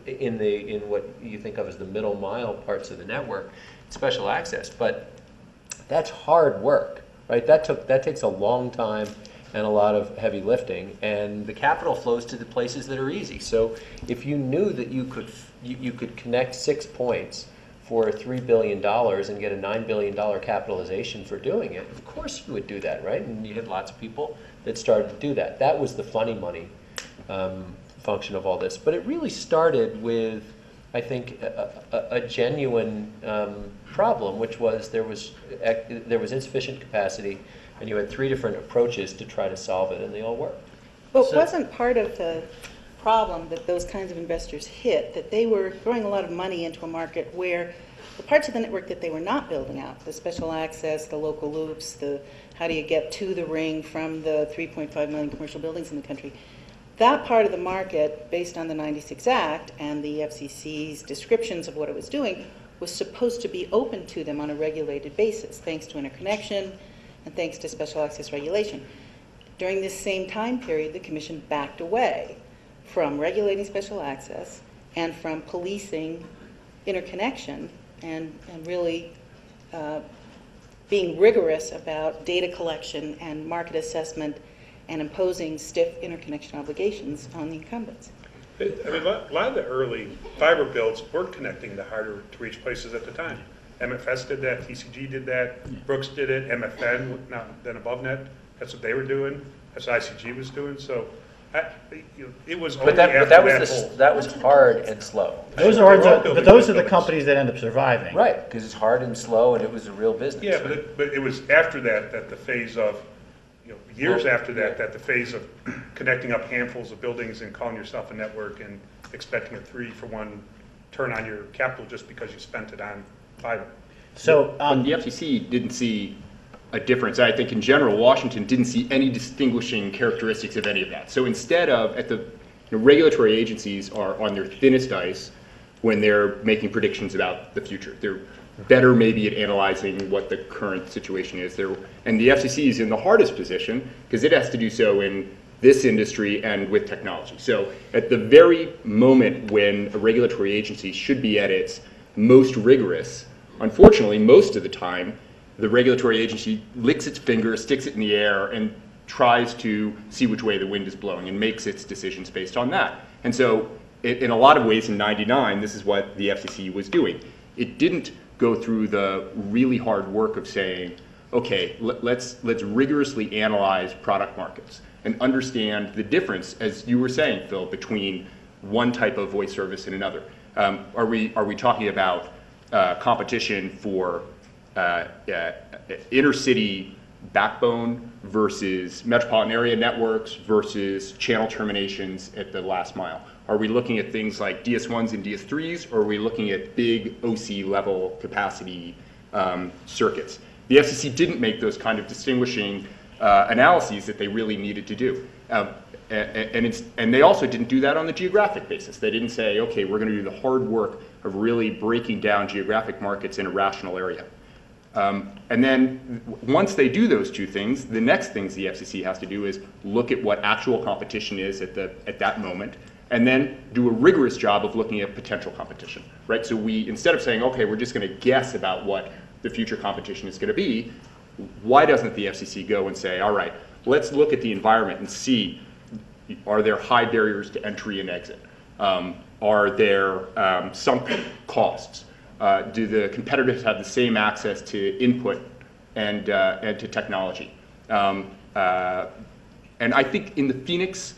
Speaker 4: in the in what you think of as the middle mile parts of the network, special access. But that's hard work, right? That took that takes a long time and a lot of heavy lifting, and the capital flows to the places that are easy. So if you knew that you could you, you could connect six points for three billion dollars and get a nine billion dollar capitalization for doing it, of course you would do that, right? And you had lots of people that started to do that. That was the funny money um, function of all this. But it really started with, I think, a, a, a genuine um, problem, which was there was there was insufficient capacity, and you had three different approaches to try to solve it, and they all worked.
Speaker 7: But
Speaker 1: So-
Speaker 7: wasn't part of the problem that those kinds of investors hit, that they were throwing a lot of money into a market where the parts of the network that they were not building out, the special access, the local loops, the how do you get to the ring from the 3.5 million commercial buildings in the country, that part of the market, based on the 96 Act and the FCC's descriptions of what it was doing, was supposed to be open to them on a regulated basis, thanks to interconnection thanks to special access regulation. During this same time period, the commission backed away from regulating special access and from policing interconnection and, and really uh, being rigorous about data collection and market assessment and imposing stiff interconnection obligations on the incumbents.
Speaker 2: I mean, a lot a lot of the early fiber builds were connecting the harder to reach places at the time. MFS did that, TCG did that, Brooks did it, MFN, now then AboveNet That's what they were doing, that's what ICG was doing, so, I, you know, it was only
Speaker 4: But that,
Speaker 2: after
Speaker 4: but that was
Speaker 2: that
Speaker 4: the, s-
Speaker 2: whole.
Speaker 4: that was hard and slow.
Speaker 1: Those are,
Speaker 2: They're all
Speaker 1: the-
Speaker 2: building
Speaker 1: but those are the
Speaker 2: buildings.
Speaker 1: companies that end up surviving.
Speaker 4: Right, because it's hard and slow and it was a real business.
Speaker 2: Yeah, but it, but it was after that, that the phase of, you know, years
Speaker 4: Well,
Speaker 2: after that,
Speaker 4: yeah.
Speaker 2: that the phase of connecting up handfuls of buildings and calling yourself a network and expecting a three for one turn on your capital just because you spent it on
Speaker 1: So,
Speaker 6: But
Speaker 1: um,
Speaker 6: the FCC didn't see a difference. I think in general, Washington didn't see any distinguishing characteristics of any of that. So instead of, at the, you know, regulatory agencies are on their thinnest ice when they're making predictions about the future. They're better maybe at analyzing what the current situation is. They're, and the FCC is in the hardest position because it has to do so in this industry and with technology. So at the very moment when a regulatory agency should be at its most rigorous, unfortunately, most of the time, the regulatory agency licks its finger, sticks it in the air, and tries to see which way the wind is blowing and makes its decisions based on that. And so, i- in a lot of ways, in '99, this is what the FCC was doing. It didn't go through the really hard work of saying, okay, let- let's let's rigorously analyze product markets and understand the difference, as you were saying, Phil, between one type of voice service and another. Um, are we are we talking about uh, competition for uh, uh, intercity backbone versus metropolitan area networks versus channel terminations at the last mile? Are we looking at things like DS1s and DS3s, or are we looking at big OC level capacity um, circuits? The FCC didn't make those kind of distinguishing uh, analyses that they really needed to do. Um, and, it's, and they also didn't do that on the geographic basis. They didn't say, okay, we're going to do the hard work of really breaking down geographic markets in a rational area. Um, and then once they do those two things, the next things the FCC has to do is look at what actual competition is at, the, at that moment, and then do a rigorous job of looking at potential competition, right? So we, instead of saying, okay, we're just going to guess about what the future competition is going to be, why doesn't the FCC go and say, all right, let's look at the environment and see, are there high barriers to entry and exit? Um, are there um, sunk costs? Uh, do the competitors have the same access to input and, uh, and to technology? Um, uh, and I think in the Phoenix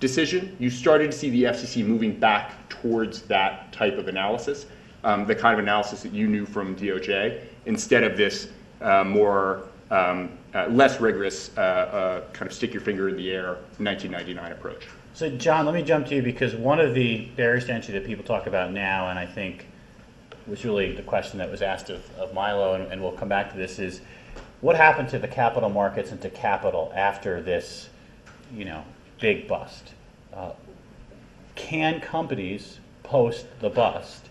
Speaker 6: decision, you started to see the FCC moving back towards that type of analysis, um, the kind of analysis that you knew from DOJ, instead of this uh, more um, uh, less rigorous uh, kind of stick your finger in the air 1999 approach.
Speaker 1: So, John, let me jump to you because one of the barriers to entry that people talk about now, and I think was really the question that was asked of, of Milo, and, and we'll come back to this, is what happened to the capital markets and to capital after this, you know, big bust? Uh, can companies post the bust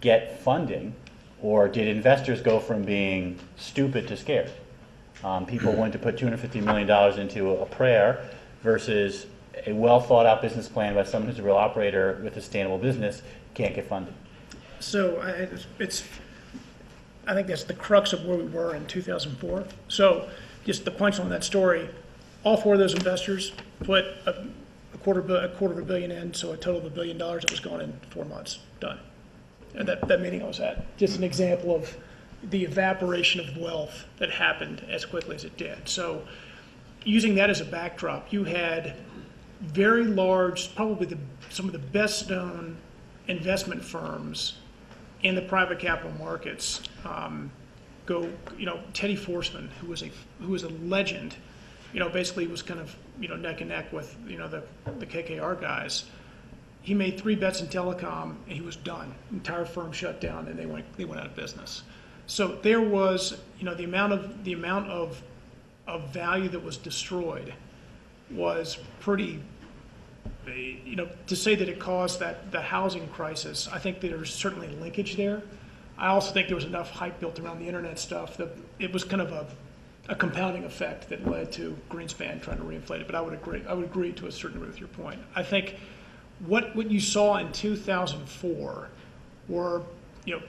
Speaker 1: get funding, or did investors go from being stupid to scared? Um, people willing to put $250 million into a prayer versus a well thought out business plan by someone who's a real operator with a sustainable business can't get funded.
Speaker 5: So I, it's- I think that's the crux of where we were in 2004. So just the punchline on that story, all four of those investors put a a quarter, a quarter of a billion in, so a total of a billion dollars that was gone in four months, done. And that, that meeting I was at, just an example of the evaporation of wealth that happened as quickly as it did. So using that as a backdrop, you had very large, probably the, some of the best-known investment firms in the private capital markets um, go, you know, Teddy Forstmann, who was a, who was a legend, you know, basically was kind of, you know, neck and neck with, you know, the, the KKR guys. He made three bets in telecom and he was done. Entire firm shut down and they went, they went out of business. So there was, you know, the amount of, the amount of, of value that was destroyed was pretty, uh, you know, to say that it caused that, the housing crisis, I think there's certainly linkage there. I also think there was enough hype built around the internet stuff that it was kind of a, a compounding effect that led to Greenspan trying to reinflate it. But I would agree, I would agree to a certain degree with your point. I think what, what you saw in 2004 were, you know,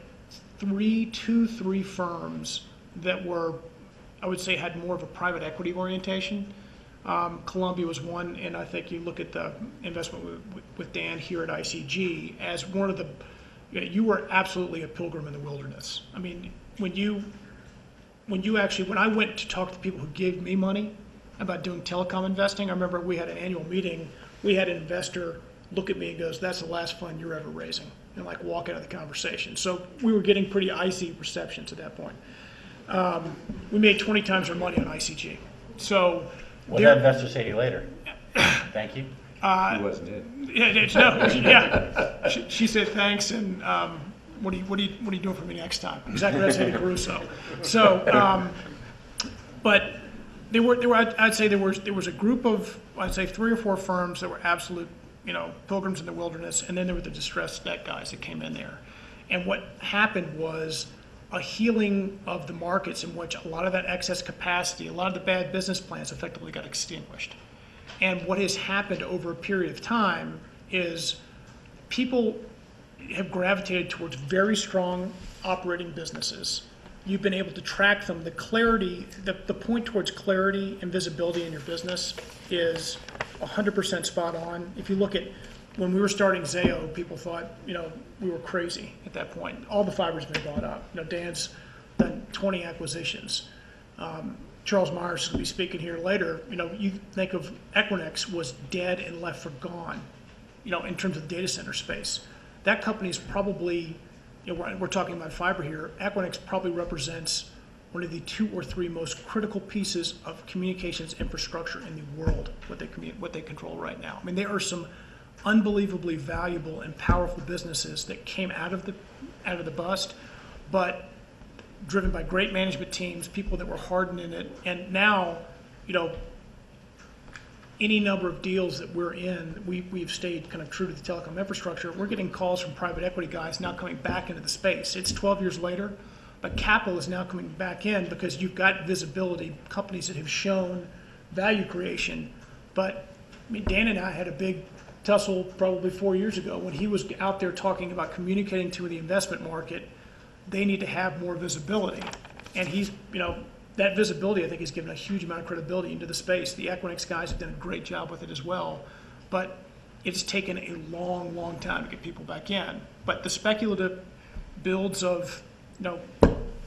Speaker 5: three, two, three firms that were, I would say, had more of a private equity orientation. Um, Columbia was one, and I think you look at the investment with, with Dan here at ICG as one of the, you, know, you were absolutely a pilgrim in the wilderness. I mean, when you, when you actually, when I went to talk to people who gave me money, about doing telecom investing. I remember we had an annual meeting, we had an investor look at me and goes, that's the last fund you're ever raising, and like walk out of the conversation. So we were getting pretty icy receptions at that point. Um, We made 20 times our money on ICG. So.
Speaker 3: What did
Speaker 5: there-
Speaker 3: that investor say to you later? Thank you?
Speaker 4: He wasn't it.
Speaker 5: Yeah, it's, no, yeah. She, she said thanks and, um, what are you, what are you, what are you doing for me next time? Exactly, that's Eddie Caruso. So, um, but there were, there were, I'd, I'd say there was, there was a group of, I'd say three or four firms that were absolute, you know, pilgrims in the wilderness, and then there were the distressed debt guys that came in there. And what happened was a healing of the markets in which a lot of that excess capacity, a lot of the bad business plans effectively got extinguished. And what has happened over a period of time is people have gravitated towards very strong operating businesses. You've been able to track them. The clarity, the, the point towards clarity and visibility in your business is 100% spot on. If you look at when we were starting Zayo, people thought, you know, we were crazy at that point. All the fiber's been bought up. You know, Dan's done 20 acquisitions. Um, Charles Meyers to be speaking here later. You know, you think of Equinix was dead and left for gone, you know, in terms of data center space. That company is probably, you know, we're, we're talking about fiber here. Equinix probably represents one of the two or three most critical pieces of communications infrastructure in the world, what they what they control right now. I mean, there are some unbelievably valuable and powerful businesses that came out of the out of the bust, but driven by great management teams, people that were hardened in it, and now, you know, any number of deals that we're in, we, we've stayed kind of true to the telecom infrastructure. We're getting calls from private equity guys now coming back into the space. It's 12 years later, but capital is now coming back in because you've got visibility, companies that have shown value creation. But, I mean, Dan and I had a big tussle probably four years ago when he was out there talking about communicating to the investment market they need to have more visibility. And he's, you know, that visibility, I think, has given a huge amount of credibility into the space. The Equinix guys have done a great job with it as well. But it's taken a long, long time to get people back in. But the speculative builds of, you know,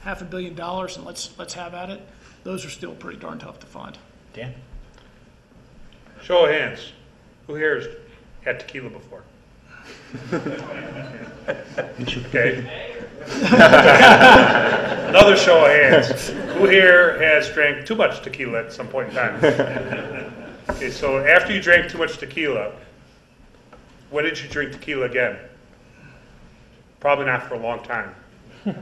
Speaker 5: half a billion dollars and let's, let's have at it, those are still pretty darn tough to fund.
Speaker 3: Dan?
Speaker 2: Show of hands. Who here has had tequila before? Okay. Another show of hands. Who here has drank too much tequila at some point in time? Okay, so after you drank too much tequila, when did you drink tequila again? Probably not for a long time.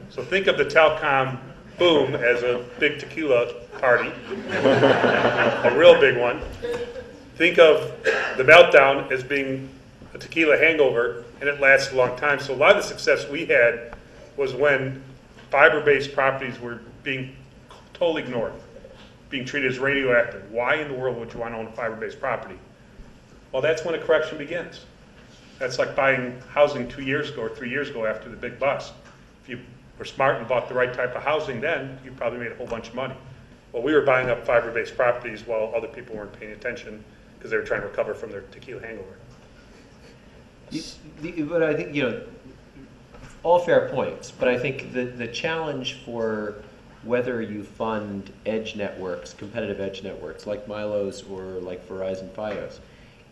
Speaker 2: So think of the telecom boom as a big tequila party, a real big one. Think of the meltdown as being a tequila hangover, and it lasts a long time. So a lot of the success we had was when fiber-based properties were being totally ignored, being treated as radioactive. Why in the world would you want to own a fiber-based property? Well, that's when a correction begins. That's like buying housing two years ago or three years ago after the big bust. If you were smart and bought the right type of housing then, you probably made a whole bunch of money. Well, we were buying up fiber-based properties while other people weren't paying attention because they were trying to recover from their tequila hangover.
Speaker 4: You- the- But I think, you know, all fair points, but I think the, the challenge for whether you fund edge networks, competitive edge networks, like Milo's or like Verizon Fios,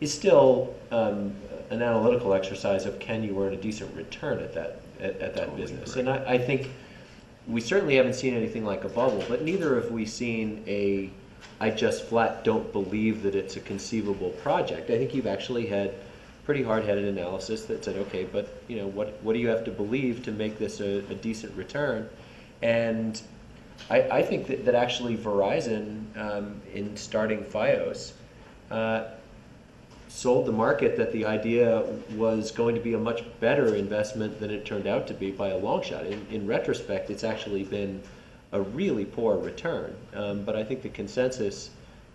Speaker 4: is still um, an analytical exercise of can you earn a decent return at that, at, at that business? And I, I think we certainly haven't seen anything like a bubble, but neither have we seen a, I just flat don't believe that it's a conceivable project. I think you've actually had pretty hard-headed analysis that said, okay, but, you know, what, what do you have to believe to make this a, a decent return? And I, I think that, that actually Verizon, um, in starting FiOS, uh, sold the market that the idea was going to be a much better investment than it turned out to be by a long shot. In, in retrospect, it's actually been a really poor return. Um, but I think the consensus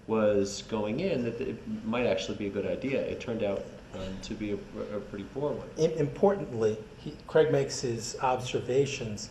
Speaker 4: was going in that it might actually be a good idea. It turned out um, to be a, a pretty poor one.
Speaker 8: Importantly, he- Craig makes his observations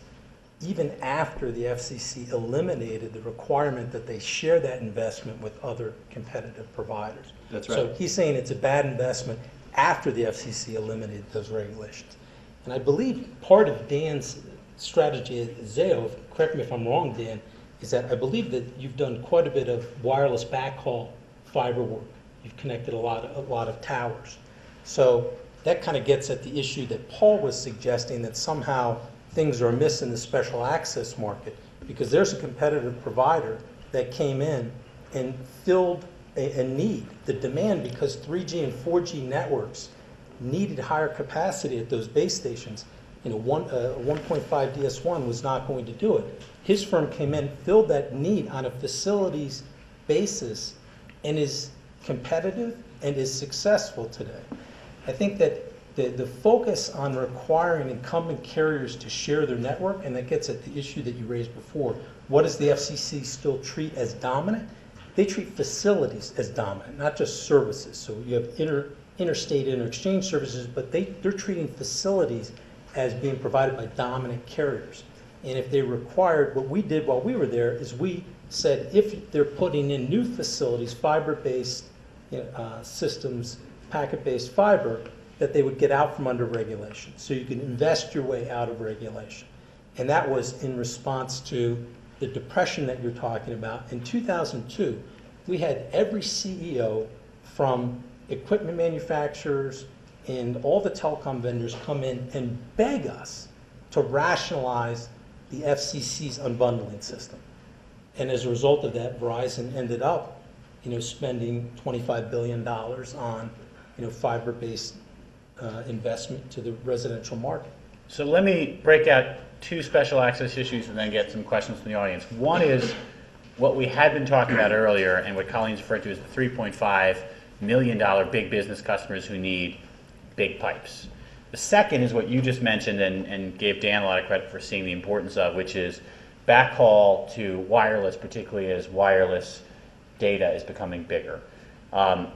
Speaker 8: even after the FCC eliminated the requirement that they share that investment with other competitive providers.
Speaker 4: That's right.
Speaker 8: So he's saying it's a bad investment after the FCC eliminated those regulations. And I believe part of Dan's strategy at Zayo, correct me if I'm wrong, Dan, is that I believe that you've done quite a bit of wireless backhaul fiber work. You've connected a lot, of- a lot of towers. So that kind of gets at the issue that Paul was suggesting, that somehow things are amiss in the special access market, because there's a competitive provider that came in and filled a, a need, the demand, because 3G and 4G networks needed higher capacity at those base stations. You know, one, uh, 1.5 DS1 was not going to do it. His firm came in, filled that need on a facilities basis, and is competitive and is successful today. I think that the, the focus on requiring incumbent carriers to share their network, and that gets at the issue that you raised before, what does the FCC still treat as dominant? They treat facilities as dominant, not just services. So you have inter, interstate inter-exchange services, but they, they're treating facilities as being provided by dominant carriers. And if they required, what we did while we were there is we said if they're putting in new facilities, fiber-based uh, systems, packet-based fiber, that they would get out from under regulation. So you can invest your way out of regulation. And that was in response to the depression that you're talking about. In 2002, we had every CEO from equipment manufacturers and all the telecom vendors come in and beg us to rationalize the FCC's unbundling system. And as a result of that, Verizon ended up, you know, spending $25 billion on, you know, fiber-based uh, investment to the residential market.
Speaker 3: So let me break out two special access issues and then get some questions from the audience. One is what we had been talking about earlier and what Colleen's referred to as the $3.5 million big business customers who need big pipes. The second is what you just mentioned and, and gave Dan a lot of credit for seeing the importance of, which is backhaul to wireless, particularly as wireless data is becoming bigger. Um,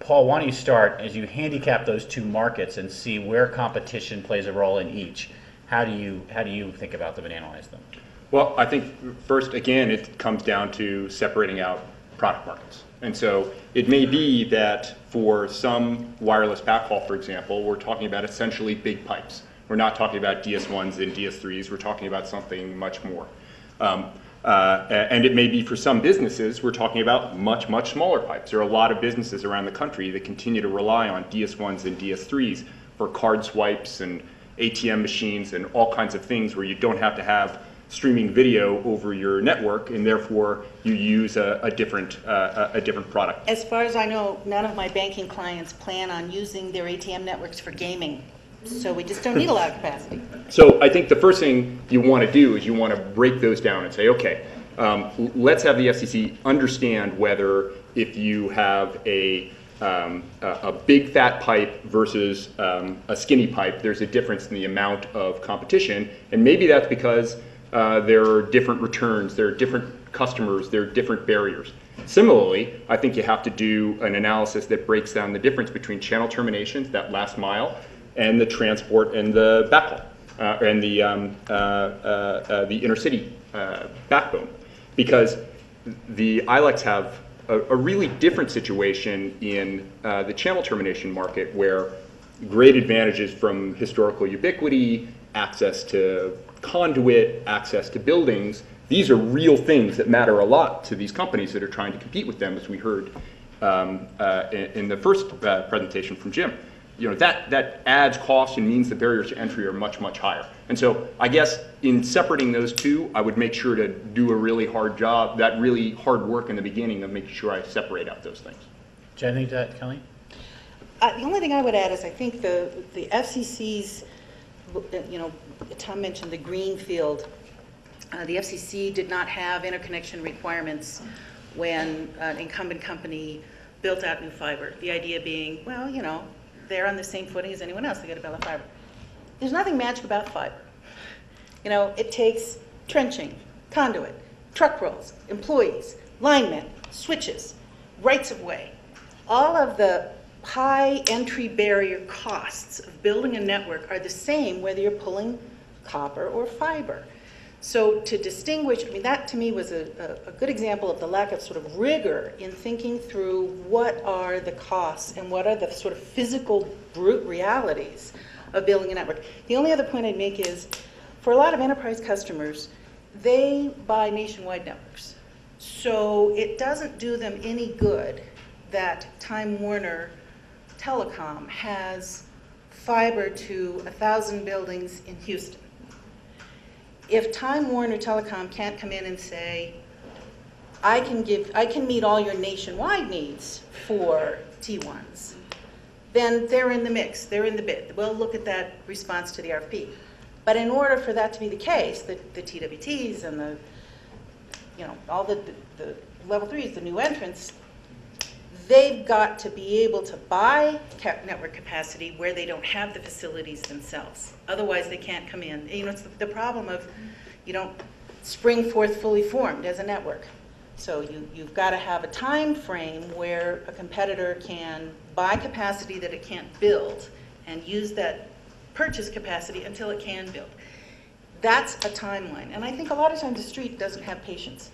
Speaker 3: Paul, why don't you start as you handicap those two markets and see where competition plays a role in each? How do you how do you think about them and analyze them?
Speaker 6: Well, I think first, again, it comes down to separating out product markets. And so it may be that for some wireless backhaul, for example, we're talking about essentially big pipes. We're not talking about DS1s and DS3s. We're talking about something much more. Um, uh, and it may be for some businesses, we're talking about much, much smaller pipes. There are a lot of businesses around the country that continue to rely on DS1s and DS3s for card swipes and ATM machines and all kinds of things where you don't have to have streaming video over your network, and therefore you use a, a different uh, a different product.
Speaker 7: As far as I know, none of my banking clients plan on using their ATM networks for gaming. So we just don't need a lot of capacity.
Speaker 6: So I think the first thing you want to do is you want to break those down and say, okay, um, let's have the FCC understand whether if you have a um, a, a big fat pipe versus um, a skinny pipe, there's a difference in the amount of competition, and maybe that's because uh, there are different returns, there are different customers, there are different barriers. Similarly, I think you have to do an analysis that breaks down the difference between channel terminations, that last mile, and the transport and the backhaul, uh, and the, um, uh, uh, uh, the intercity uh, backbone. Because the ILECs have a, a really different situation in the channel termination market where great advantages from historical ubiquity, access to conduit, access to buildings, these are real things that matter a lot to these companies that are trying to compete with them, as we heard um, uh, in, in the first uh, presentation from Jim. You know, that, that adds cost and means the barriers to entry are much, much higher. And so I guess in separating those two, I would make sure to do a really hard job, that really hard work in the beginning of making sure I separate out those things.
Speaker 3: Do you have anything to that, Kelly?
Speaker 7: Uh, The only thing I would add is I think the, the FCC's, uh, you know, Tom mentioned the greenfield. Uh, The FCC did not have interconnection requirements when an incumbent company built out new fiber. The idea being, well, you know, they're on the same footing as anyone else, they got to build a fiber. There's nothing magic about fiber. You know, it takes trenching, conduit, truck rolls, employees, linemen, switches, rights of way. All of the high entry barrier costs of building a network are the same whether you're pulling copper or fiber. So to distinguish, I mean, that to me was a, a, good example of the lack of sort of rigor in thinking through what are the costs and what are the sort of physical brute realities of building a network. The only other point I'd make is, for a lot of enterprise customers, they buy nationwide networks. So it doesn't do them any good that Time Warner Telecom has fiber to a thousand buildings in Houston. If Time Warner Telecom can't come in and say, I can give, I can meet all your nationwide needs for T1s, then they're in the mix, they're in the bid. We'll look at that response to the RFP. But in order for that to be the case, the, the TWTs and the, you know, all the, the level threes, the new entrants, they've got to be able to buy network capacity where they don't have the facilities themselves. Otherwise, they can't come in. You know, it's the, the problem of you don't spring forth fully formed as a network. So you, you've got to have a time frame where a competitor can buy capacity that it can't build and use that purchase capacity until it can build. That's a timeline. And I think a lot of times the street doesn't have patience.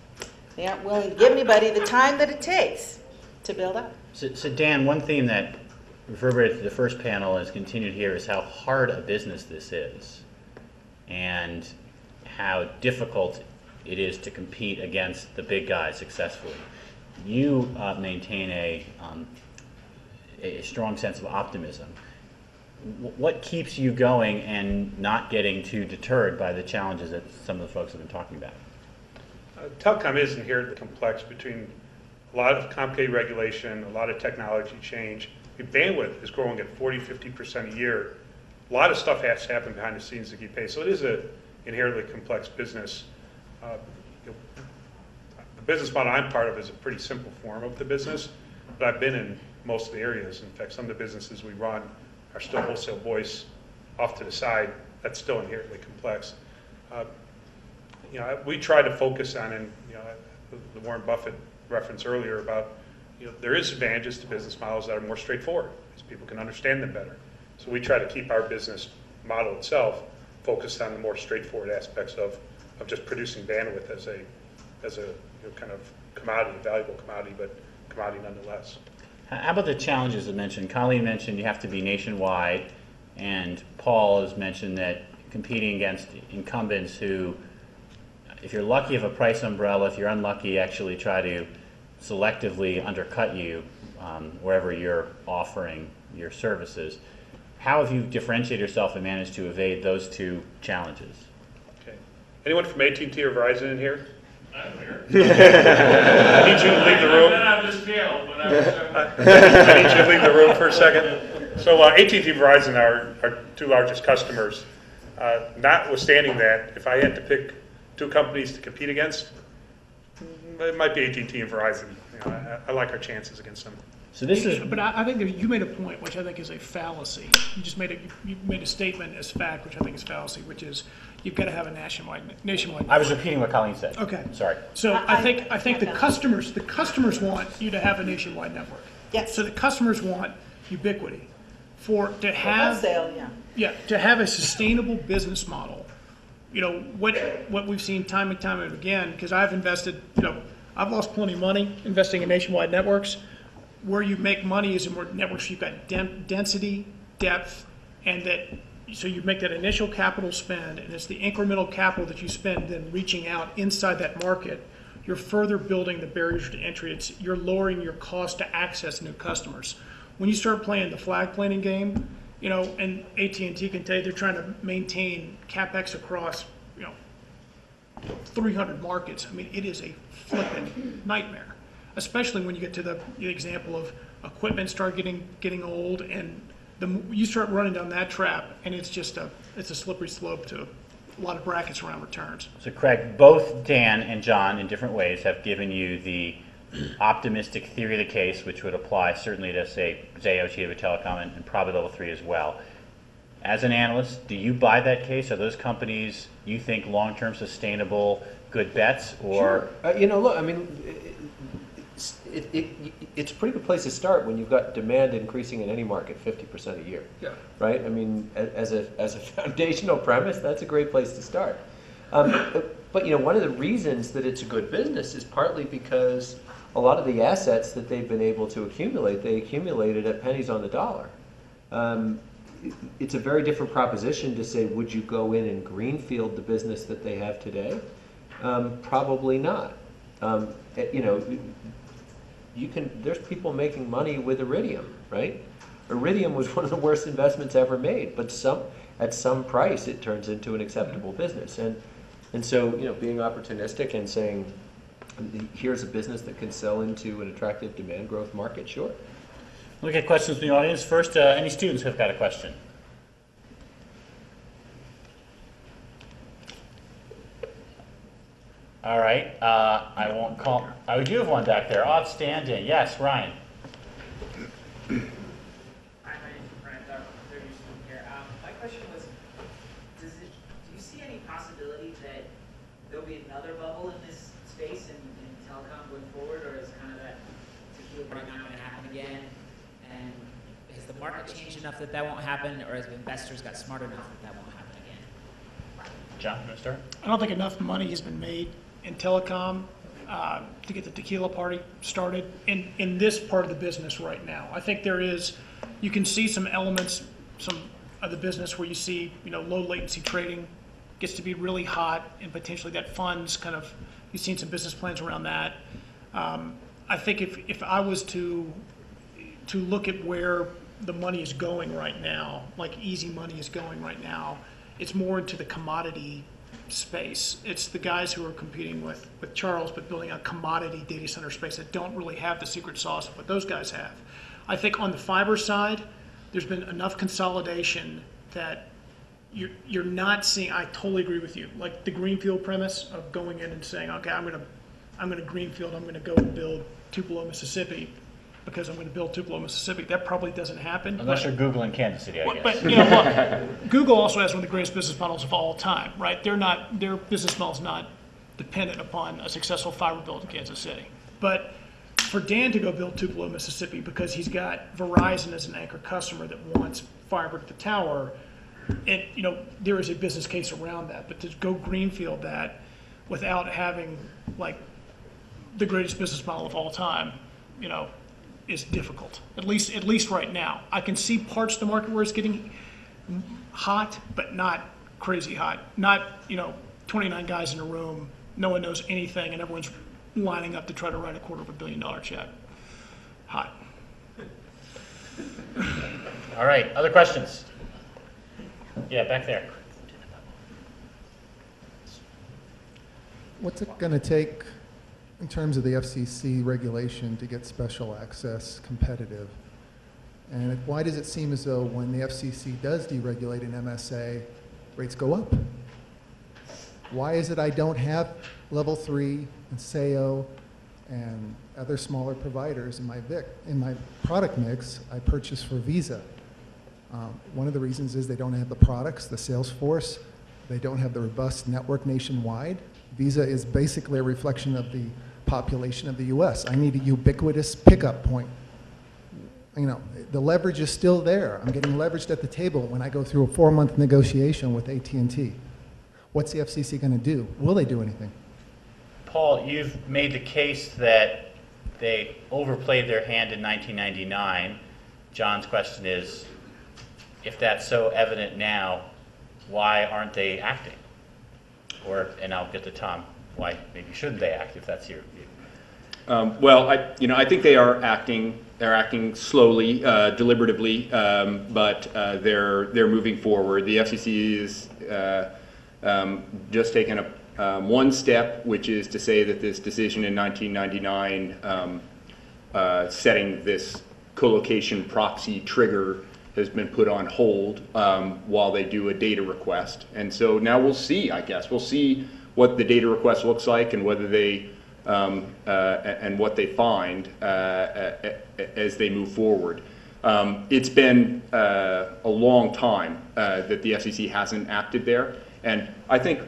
Speaker 7: They aren't willing to give anybody the time that it takes to build up.
Speaker 3: So, so Dan, one theme that reverberated through the first panel and has continued here is how hard a business this is, and how difficult it is to compete against the big guys successfully. You uh, maintain a, um, a strong sense of optimism. Wh- What keeps you going and not getting too deterred by the challenges that some of the folks have been talking about?
Speaker 2: Uh, Telecom is inherently complex between a lot of complicated regulation, a lot of technology change. Mean, Bandwidth is growing at 40, 50% a year. A lot of stuff has to happen behind the scenes to keep pace. So it is an inherently complex business. Uh, you know, The business model I'm part of is a pretty simple form of the business, but I've been in most of the areas. In fact, some of the businesses we run are still wholesale voice off to the side. That's still inherently complex. Uh, you know, we try to focus on, and, you know, the Warren Buffett reference earlier about, you know, there is advantages to business models that are more straightforward, because people can understand them better. So we try to keep our business model itself focused on the more straightforward aspects of, of just producing bandwidth as a, as a, you know, kind of commodity, valuable commodity, but commodity nonetheless.
Speaker 3: How about the challenges I mentioned? Colleen mentioned you have to be nationwide, and Paul has mentioned that competing against incumbents who, if you're lucky, have a price umbrella. If you're unlucky, actually try to selectively undercut you um, wherever you're offering your services. How have you differentiated yourself and managed to evade those two challenges?
Speaker 2: Okay. Anyone from AT&T or Verizon in here? I'm here. I need you to leave the room.
Speaker 9: on the scale, but I
Speaker 2: I need you to leave the room for a second. So uh, AT&T and Verizon are our two largest customers. Uh, Notwithstanding that, if I had to pick two companies to compete against, mm, it might be AT&T and Verizon. You know, I I like our chances against them.
Speaker 3: So this is
Speaker 5: But I, I think that you made a point, which I think is a fallacy. You just made a, you made a statement as fact, which I think is fallacy, which is you've got to have a nationwide, nationwide.
Speaker 3: I was repeating what Colleen said.
Speaker 5: Okay.
Speaker 3: Sorry.
Speaker 5: So
Speaker 7: I-
Speaker 5: I think, I think the customers, the customers want you to have a nationwide network.
Speaker 7: Yes.
Speaker 5: So the customers want ubiquity. For, to have.
Speaker 7: Wholesale, yeah.
Speaker 5: Yeah, to have a sustainable business model, you know, what, what we've seen time and time and again, because I've invested, you know, I've lost plenty of money investing in nationwide networks. Where you make money is in more networks, you've got den- density, depth, and that, so you make that initial capital spend, and it's the incremental capital that you spend then reaching out inside that market. You're further building the barriers to entry. It's, you're lowering your cost to access new customers. When you start playing the flag planting game, you know, and AT&T can tell you they're trying to maintain capex across, you know, 300 markets. I mean, it is a flipping nightmare, especially when you get to the, the example of equipment start getting getting old, and the you start running down that trap, and it's just a it's a slippery slope to a lot of brackets around returns.
Speaker 3: So Craig, both Dan and John, in different ways, have given you the optimistic theory of the case, which would apply certainly to, say, Zayo, Chiva Telecom, and, and probably Level 3 as well. As an analyst, do you buy that case? Are those companies you think long-term sustainable, good bets, or
Speaker 4: Uh, you know, look, I mean, it's, it, it, it's a pretty good place to start when you've got demand increasing in any market 50% a year.
Speaker 5: Yeah.
Speaker 4: Right? I mean, as a, as a foundational premise, that's a great place to start. Um, but, but, you know, one of the reasons that it's a good business is partly because a lot of the assets that they've been able to accumulate, they accumulated at pennies on the dollar. Um, it's a very different proposition to say, would you go in and greenfield the business that they have today? Um, probably not. Um, eh, you know, you can, there's people making money with Iridium, right? Iridium was one of the worst investments ever made, but some, at some price, it turns into an acceptable business. And, and so, you know, being opportunistic and saying, here's a business that can sell into an attractive demand growth market, sure.
Speaker 3: Look at questions from the audience. First, uh, any students have got a question? All right, uh, I won't call, I do have one back there. Outstanding. Yes, Ryan.
Speaker 10: Hi, my name's Brent, I'm a third year student here. Um, my question was, does it, do you see any possibility that there'll be another bubble in this space in, in telecom going forward, or is kind of that tequila part not gonna happen again? And has the market changed enough that that won't happen, or has investors got smart enough that that won't happen again?
Speaker 3: John, you want to start?
Speaker 5: I don't think enough money has been made in telecom uh, to get the tequila party started in, in this part of the business right now. I think there is, you can see some elements, some of the business where you see, you know, low latency trading gets to be really hot and potentially that funds kind of, you've seen some business plans around that. Um, I think if, if I was to, to look at where the money is going right now, like easy money is going right now, it's more into the commodity space. It's the guys who are competing with, with Charles, but building a commodity data center space that don't really have the secret sauce of what those guys have. I think on the fiber side, there's been enough consolidation that you're, you're not seeing, I totally agree with you. Like the greenfield premise of going in and saying, okay, I'm gonna, I'm gonna greenfield, I'm gonna go and build Tupelo, Mississippi, because I'm gonna build Tupelo, Mississippi. That probably doesn't happen.
Speaker 3: Unless you're Googling Kansas City, I guess.
Speaker 5: But, you know, look, Google also has one of the greatest business models of all time, right? They're not, their business model is not dependent upon a successful fiber build in Kansas City. But for Dan to go build Tupelo, Mississippi, because he's got Verizon as an anchor customer that wants fiber to the tower, it, you know, there is a business case around that. But to go greenfield that without having, like, the greatest business model of all time, you know, is difficult. At least, at least right now. I can see parts of the market where it's getting hot, but not crazy hot. Not, you know, 29 guys in a room, no one knows anything, and everyone's lining up to try to write a quarter of a billion dollar check. Hot.
Speaker 3: All right, other questions? Yeah, back there.
Speaker 11: What's it going to take in terms of the FCC regulation to get special access competitive? And why does it seem as though when the FCC does deregulate an MSA, rates go up? Why is it I don't have level three and Zayo and other smaller providers in my VIC, in my product mix I purchase for Visa? Um, one of the reasons is they don't have the products, the sales force. They don't have the robust network nationwide. Visa is basically a reflection of the population of the U.S. I need a ubiquitous pickup point. You know, the leverage is still there. I'm getting leveraged at the table when I go through a four-month negotiation with AT&T. What's the FCC going to do? Will they do anything?
Speaker 3: Paul, you've made the case that they overplayed their hand in 1999. John's question is, if that's so evident now, why aren't they acting? Or, and I'll get to Tom, why maybe shouldn't they act if that's your view?
Speaker 6: Um, Well, I, you know, I think they are acting, they're acting slowly, uh, deliberatively, um, but uh, they're, they're moving forward. The FCC is uh, um, just taken a, um, one step, which is to say that this decision in 1999, um, uh, setting this co-location proxy trigger has been put on hold um, while they do a data request. And so now we'll see, I guess. We'll see what the data request looks like and whether they, um, uh, and what they find uh, a- as they move forward. Um, It's been uh, a long time uh, that the FCC hasn't acted there. And I think,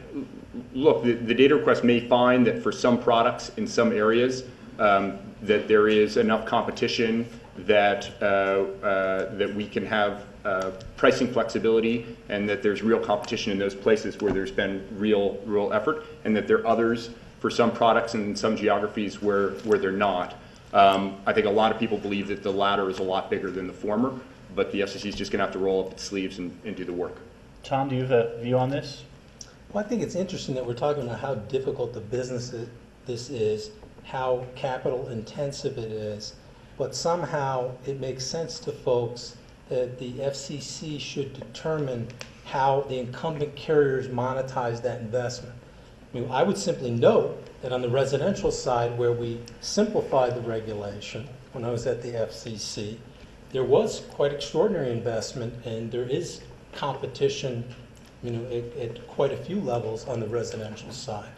Speaker 6: look, the, the data request may find that for some products in some areas, um, that there is enough competition that, uh, uh, that we can have uh, pricing flexibility and that there's real competition in those places where there's been real, real effort, and that there are others for some products and in some geographies where, where they're not. Um, I think a lot of people believe that the latter is a lot bigger than the former, but the FCC is just going to have to roll up its sleeves and, and do the work.
Speaker 3: Tom, do you have a view on this?
Speaker 8: Well, I think it's interesting that we're talking about how difficult the business i- this is, how capital intensive it is, but somehow it makes sense to folks that the FCC should determine how the incumbent carriers monetize that investment. I mean, I would simply note that on the residential side, where we simplified the regulation, when I was at the FCC, there was quite extraordinary investment, and there is competition, you know, at, at quite a few levels on the residential side.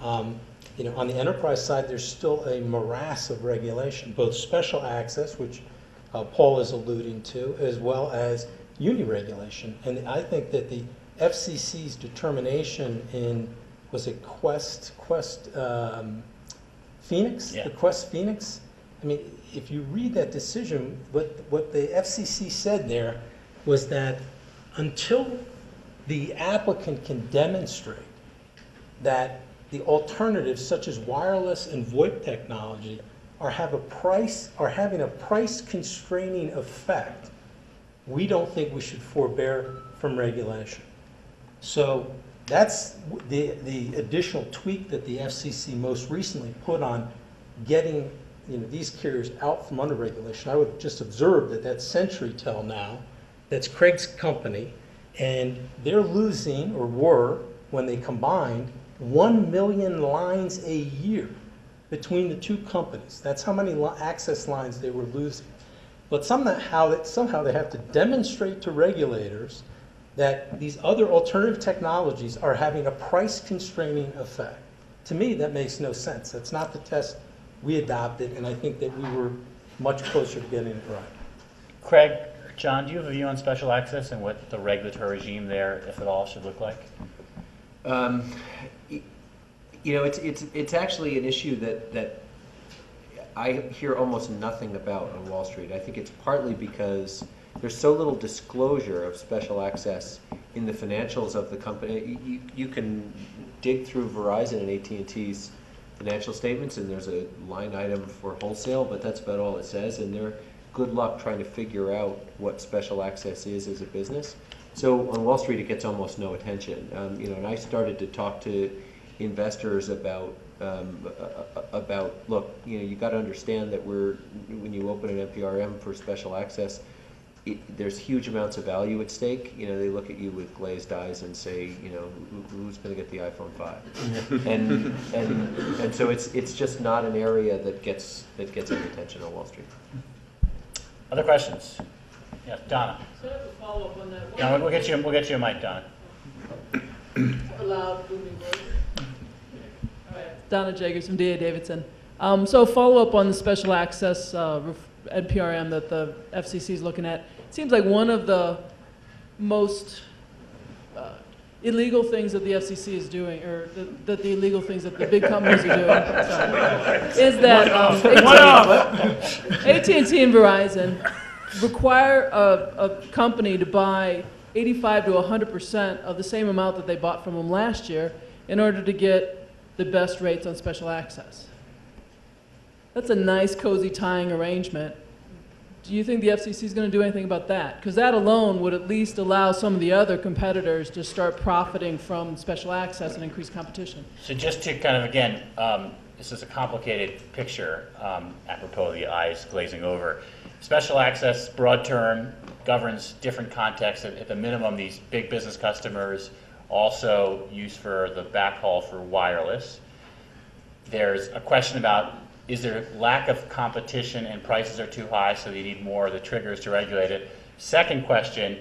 Speaker 8: Um, you know, on the enterprise side, there's still a morass of regulation, both special access, which uh, Paul is alluding to, as well as UNE regulation. And I think that the FCC's determination in, was it Qwest, Qwest um, Phoenix?
Speaker 3: Yeah.
Speaker 8: The Qwest Phoenix? I mean, if you read that decision, what, what the FCC said there was that until the applicant can demonstrate that the alternatives such as wireless and VoIP technology are have a price, are having a price constraining effect, we don't think we should forbear from regulation. So that's the, the additional tweak that the FCC most recently put on getting, you know, these carriers out from under regulation. I would just observe that that's CenturyTel now, that's Craig's company, and they're losing, or were, when they combined, 1 million lines a year between the two companies. That's how many access lines they were losing. But somehow, somehow they have to demonstrate to regulators that these other alternative technologies are having a price constraining effect. To me, that makes no sense. That's not the test we adopted, and I think that we were much closer to getting it right.
Speaker 3: Craig, John, do you have a view on special access and what the regulatory regime there, if at all, should look like?
Speaker 4: Um, y- You know, it's, it's, it's actually an issue that, that I hear almost nothing about on Wall Street. I think it's partly because there's so little disclosure of special access in the financials of the company. You- You, can dig through Verizon and AT&T's financial statements, and there's a line item for wholesale, but that's about all it says, and they're, good luck trying to figure out what special access is as a business. So on Wall Street, it gets almost no attention. Um, you know, and I started to talk to investors about um, a- a- about look, you know, you got to understand that we're when you open an NPRM for special access, it, there's huge amounts of value at stake. You know, they look at you with glazed eyes and say, you know, who, who's going to get the iPhone five? and and and so it's it's just not an area that gets that gets any attention on Wall Street.
Speaker 3: Other questions? Yeah, Donna.
Speaker 12: So I have a follow-up on that.
Speaker 3: Yeah, we'll- we'll get you, we'll get you a mic, Donna.
Speaker 12: A loud Donna Jaegers from DA Davidson. Um, so follow-up on the special access, uh, NPRM that the FCC is looking at. It Seems like one of the most, uh, illegal things that the FCC is doing, or that, that the illegal things that the big companies are doing, is that, um, AT&T and Verizon require a, a company to buy 85 to 100% of the same amount that they bought from them last year in order to get the best rates on special access. That's a nice cozy tying arrangement. Do you think the FCC is going to do anything about that? Because that alone would at least allow some of the other competitors to start profiting from special access and increase competition.
Speaker 3: So just to kind of, again, um, this is a complicated picture, um, apropos of the eyes glazing over. Special access, broad term, governs different contexts. At, at the minimum, these big business customers also used for the backhaul for wireless. There's a question about, is there lack of competition and prices are too high, so you need more of the triggers to regulate it? Second question,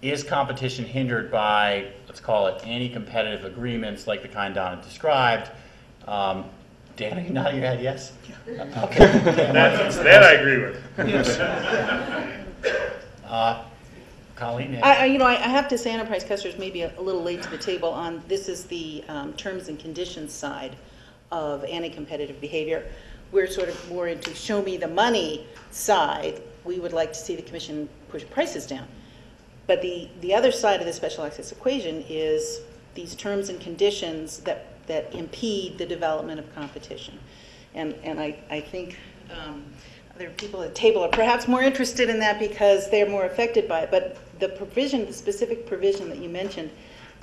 Speaker 3: is competition hindered by, let's call it, anti-competitive agreements like the kind Donna described? Um, Dan, are you nodding your head yes? Okay.
Speaker 2: That, that I agree with.
Speaker 3: Uh, Colleen?
Speaker 7: I, I- you know, I I have to say enterprise customers may be a a little late to the table on, this is the um, terms and conditions side of anti-competitive behavior. We're sort of more into show me the money side. We would like to see the commission push prices down. But the, the other side of the special access equation is these terms and conditions that, that impede the development of competition. And, and I, I think um, other people at the table are perhaps more interested in that because they're more affected by it. But the provision, the specific provision that you mentioned,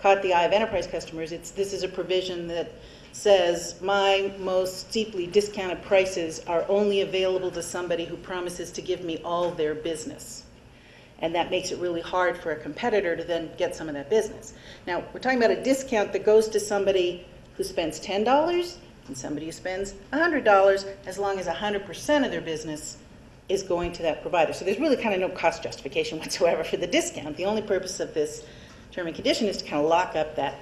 Speaker 7: caught the eye of enterprise customers. It's, this is a provision that says my most steeply discounted prices are only available to somebody who promises to give me all their business. And that makes it really hard for a competitor to then get some of that business. Now, we're talking about a discount that goes to somebody who spends ten dollars and somebody who spends hundred dollars, as long as hundred percent of their business is going to that provider. So there's really kind of no cost justification whatsoever for the discount. The only purpose of this term and condition is to kind of lock up that,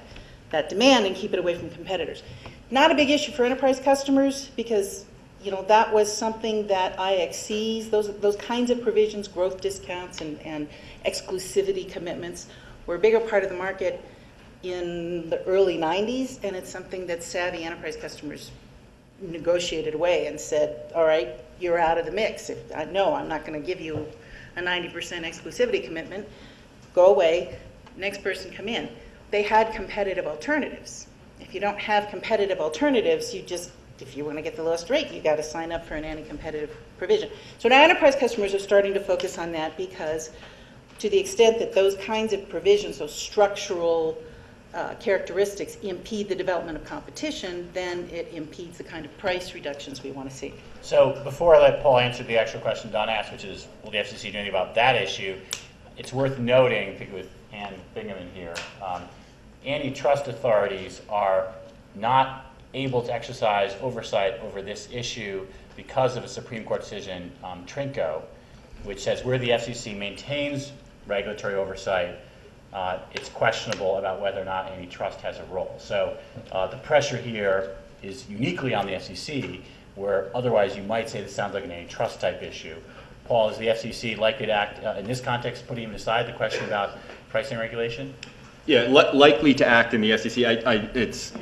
Speaker 7: that demand and keep it away from competitors. Not a big issue for enterprise customers because, you know, that was something that IXCs, those, those kinds of provisions, growth discounts and, and exclusivity commitments were a bigger part of the market in the early 90s, and it's something that savvy enterprise customers negotiated away and said, all right, you're out of the mix. If, I no, I'm not going to give you a 90% exclusivity commitment. Go away. Next person come in. They had competitive alternatives. If you don't have competitive alternatives, you just, if you want to get the lowest rate, you got to sign up for an anti-competitive provision. So now enterprise customers are starting to focus on that because to the extent that those kinds of provisions, those structural uh, characteristics impede the development of competition, then it impedes the kind of price reductions we want to see.
Speaker 3: So before I let Paul answer the actual question Don asked, which is, will the FCC do anything about that issue? It's worth noting, think with Anne Bingaman in here, um, antitrust authorities are not able to exercise oversight over this issue because of a Supreme Court decision, um, Trinko, which says where the FCC maintains regulatory oversight, uh, it's questionable about whether or not antitrust has a role. So uh, the pressure here is uniquely on the FCC, where otherwise you might say this sounds like an antitrust type issue. Paul, is the FCC likely to act uh, in this context, putting aside the question about pricing regulation?
Speaker 6: Yeah, li- likely to act in the FCC. I, I, it's,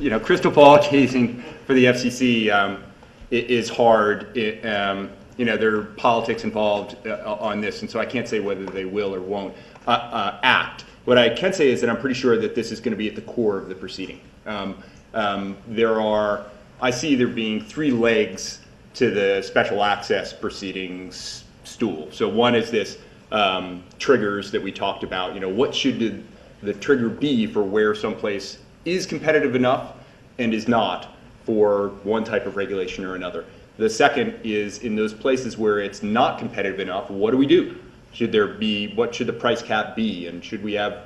Speaker 6: you know, crystal ball gazing for the FCC um, is hard. It, um, you know, there are politics involved uh, on this, and so I can't say whether they will or won't uh, uh, act. What I can say is that I'm pretty sure that this is going to be at the core of the proceeding. Um, um, there are, I see there being three legs to the special access proceedings stool. So one is this um, triggers that we talked about. You know, what should the, the trigger be for where someplace is competitive enough and is not for one type of regulation or another? The second is in those places where it's not competitive enough, what do we do? Should there be, what should the price cap be? And should we have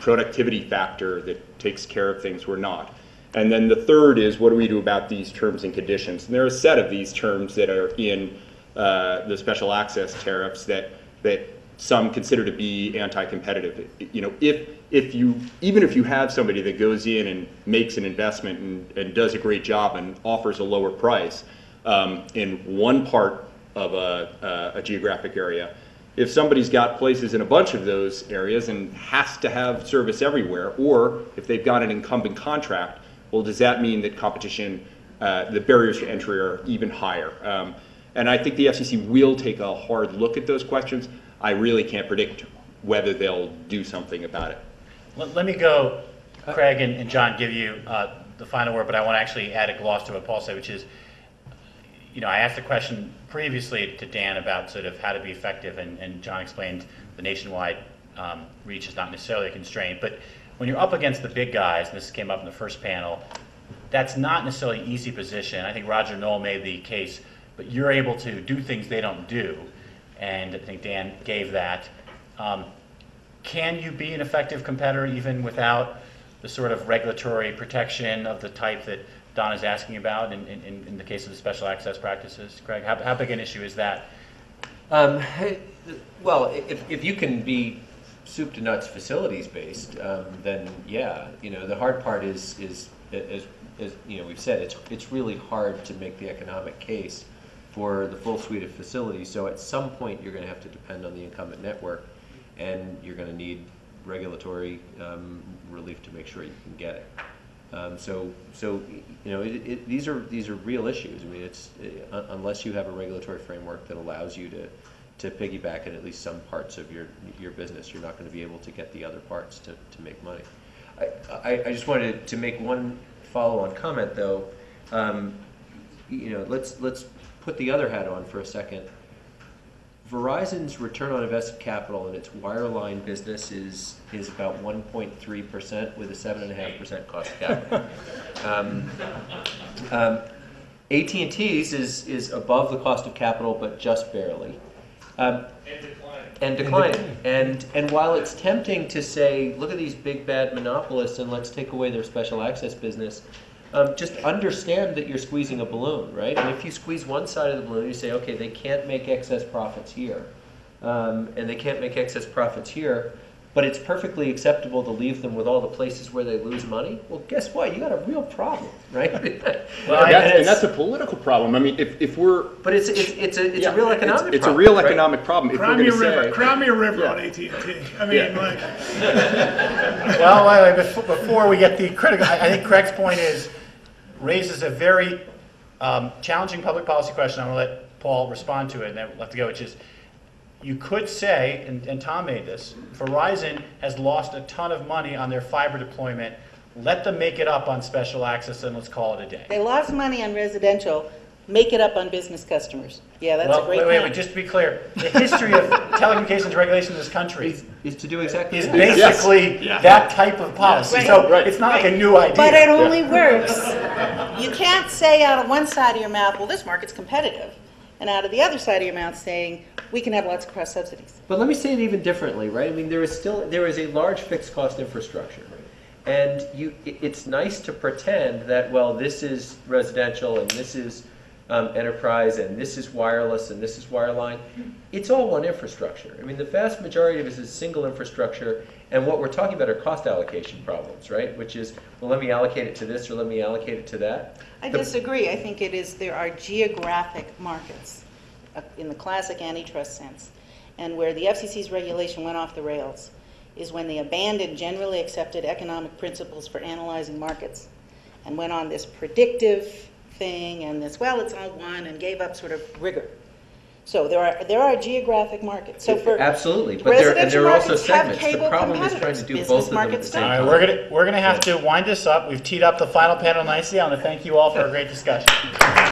Speaker 6: productivity factor that takes care of things we're not? And then the third is what do we do about these terms and conditions? And there are a set of these terms that are in uh, the special access tariffs that that some consider to be anti-competitive. You know, if if you even if you have somebody that goes in and makes an investment and, and does a great job and offers a lower price um, in one part of a, a, a geographic area, if somebody's got places in a bunch of those areas and has to have service everywhere, or if they've got an incumbent contract, well, does that mean that competition, uh, the barriers to entry are even higher? Um, and I think the FCC will take a hard look at those questions. I really can't predict whether they'll do something about it.
Speaker 3: Let, let me go, Craig and, and John, give you uh, the final word, but I want to actually add a gloss to what Paul said, which is, you know, I asked the question previously to Dan about sort of how to be effective, and, and John explained the nationwide um, reach is not necessarily a constraint. But when you're up against the big guys, and this came up in the first panel, that's not necessarily an easy position. I think Roger Noll made the case, but you're able to do things they don't do, and I think Dan gave that. Um, can you be an effective competitor even without the sort of regulatory protection of the type that Don is asking about in, in, in the case of the special access practices? Craig, how, how big an issue is that?
Speaker 4: Um, well, if, if you can be soup to nuts facilities based, um, then yeah, you know, the hard part is, is, as, you know, we've said, it's, it's really hard to make the economic case for the full suite of facilities. So at some point, you're gonna have to depend on the incumbent network, and you're gonna need regulatory, um, relief to make sure you can get it. Um, so, so, you know, it, it, these are, these are real issues. I mean, it's, uh, unless you have a regulatory framework that allows you to, to piggyback in at least some parts of your, your business, you're not gonna be able to get the other parts to, to make money. I, I, I just wanted to make one follow-on comment, though. Um, you know, let's, let's put the other hat on for a second. Verizon's return on invested capital in its wireline business is, is about one point three percent with a seven and a half percent cost of capital. Um, um, AT&T's is, is above the cost of capital, but just barely. Um,
Speaker 9: And declining.
Speaker 4: and declining. And, and while it's tempting to say, look at these big bad monopolists and let's take away their special access business, um, just understand that you're squeezing a balloon, right? And if you squeeze one side of the balloon, you say, okay, they can't make excess profits here, um, and they can't make excess profits here, but it's perfectly acceptable to leave them with all the places where they lose money. Well, guess what? You got a real problem, right?
Speaker 13: Well,
Speaker 6: And that's,
Speaker 4: it's-
Speaker 6: and that's a political problem. I mean, if, if we're.
Speaker 4: but it's it's it's a it's
Speaker 6: Yeah,
Speaker 4: a real economic. Problem.
Speaker 6: It's a
Speaker 4: problem,
Speaker 6: real
Speaker 4: right?
Speaker 6: economic problem. If we're
Speaker 5: Cry me
Speaker 6: gonna
Speaker 5: a river,
Speaker 6: say.
Speaker 5: cry me a river
Speaker 6: Yeah.
Speaker 5: on AT&T. I mean,
Speaker 6: Yeah.
Speaker 5: like,
Speaker 3: Well, wait, wait, before, before we get the critical, I, I think Craig's point is, raises a very um, challenging public policy question. I'm going to let Paul respond to it, and then we'll have to go, which is, you could say, and, and Tom made this, Verizon has lost a ton of money on their fiber deployment. Let them make it up on special access, and let's call it a day.
Speaker 7: They lost money on residential, make it up on business customers. Yeah, that's a
Speaker 3: Well,
Speaker 7: great
Speaker 3: wait, wait, wait,
Speaker 7: point.
Speaker 3: just to be clear, the history of telecommunications regulation in this country
Speaker 4: Is, is to do exactly
Speaker 3: is
Speaker 4: that.
Speaker 3: basically that type of policy.
Speaker 7: Right.
Speaker 3: So
Speaker 6: Right.
Speaker 3: it's not like a new idea.
Speaker 7: But it only works. You can't say out of one side of your mouth, well, this market's competitive, and out of the other side of your mouth saying, we can have lots of cross subsidies.
Speaker 4: But let me say it even differently, right? I mean, there is still there is a large fixed cost infrastructure, and you it- it's nice to pretend that well, this is residential and this is um, enterprise and this is wireless and this is wireline. It's all one infrastructure. I mean, the vast majority of it is single infrastructure, and what we're talking about are cost allocation problems, right? Which is well, let me allocate it to this or let me allocate it to that.
Speaker 7: I
Speaker 4: The-
Speaker 7: disagree. I think it is, there are geographic markets uh, in the classic antitrust sense. And where the FCC's regulation went off the rails is when they abandoned generally accepted economic principles for analyzing markets and went on this predictive thing and this, well, it's all one, and gave up sort of rigor. So there are, there are geographic markets. So for
Speaker 4: Absolutely, but there and
Speaker 7: residential
Speaker 4: there are also
Speaker 7: markets have
Speaker 4: segments. The
Speaker 7: cable
Speaker 4: problem is trying to do
Speaker 7: Business
Speaker 4: both of them at the same
Speaker 3: All
Speaker 7: don't.
Speaker 3: right,
Speaker 4: time.
Speaker 3: we're gonna, we're gonna have to wind this up. We've teed up the final panel nicely. I want to thank you all for a great discussion.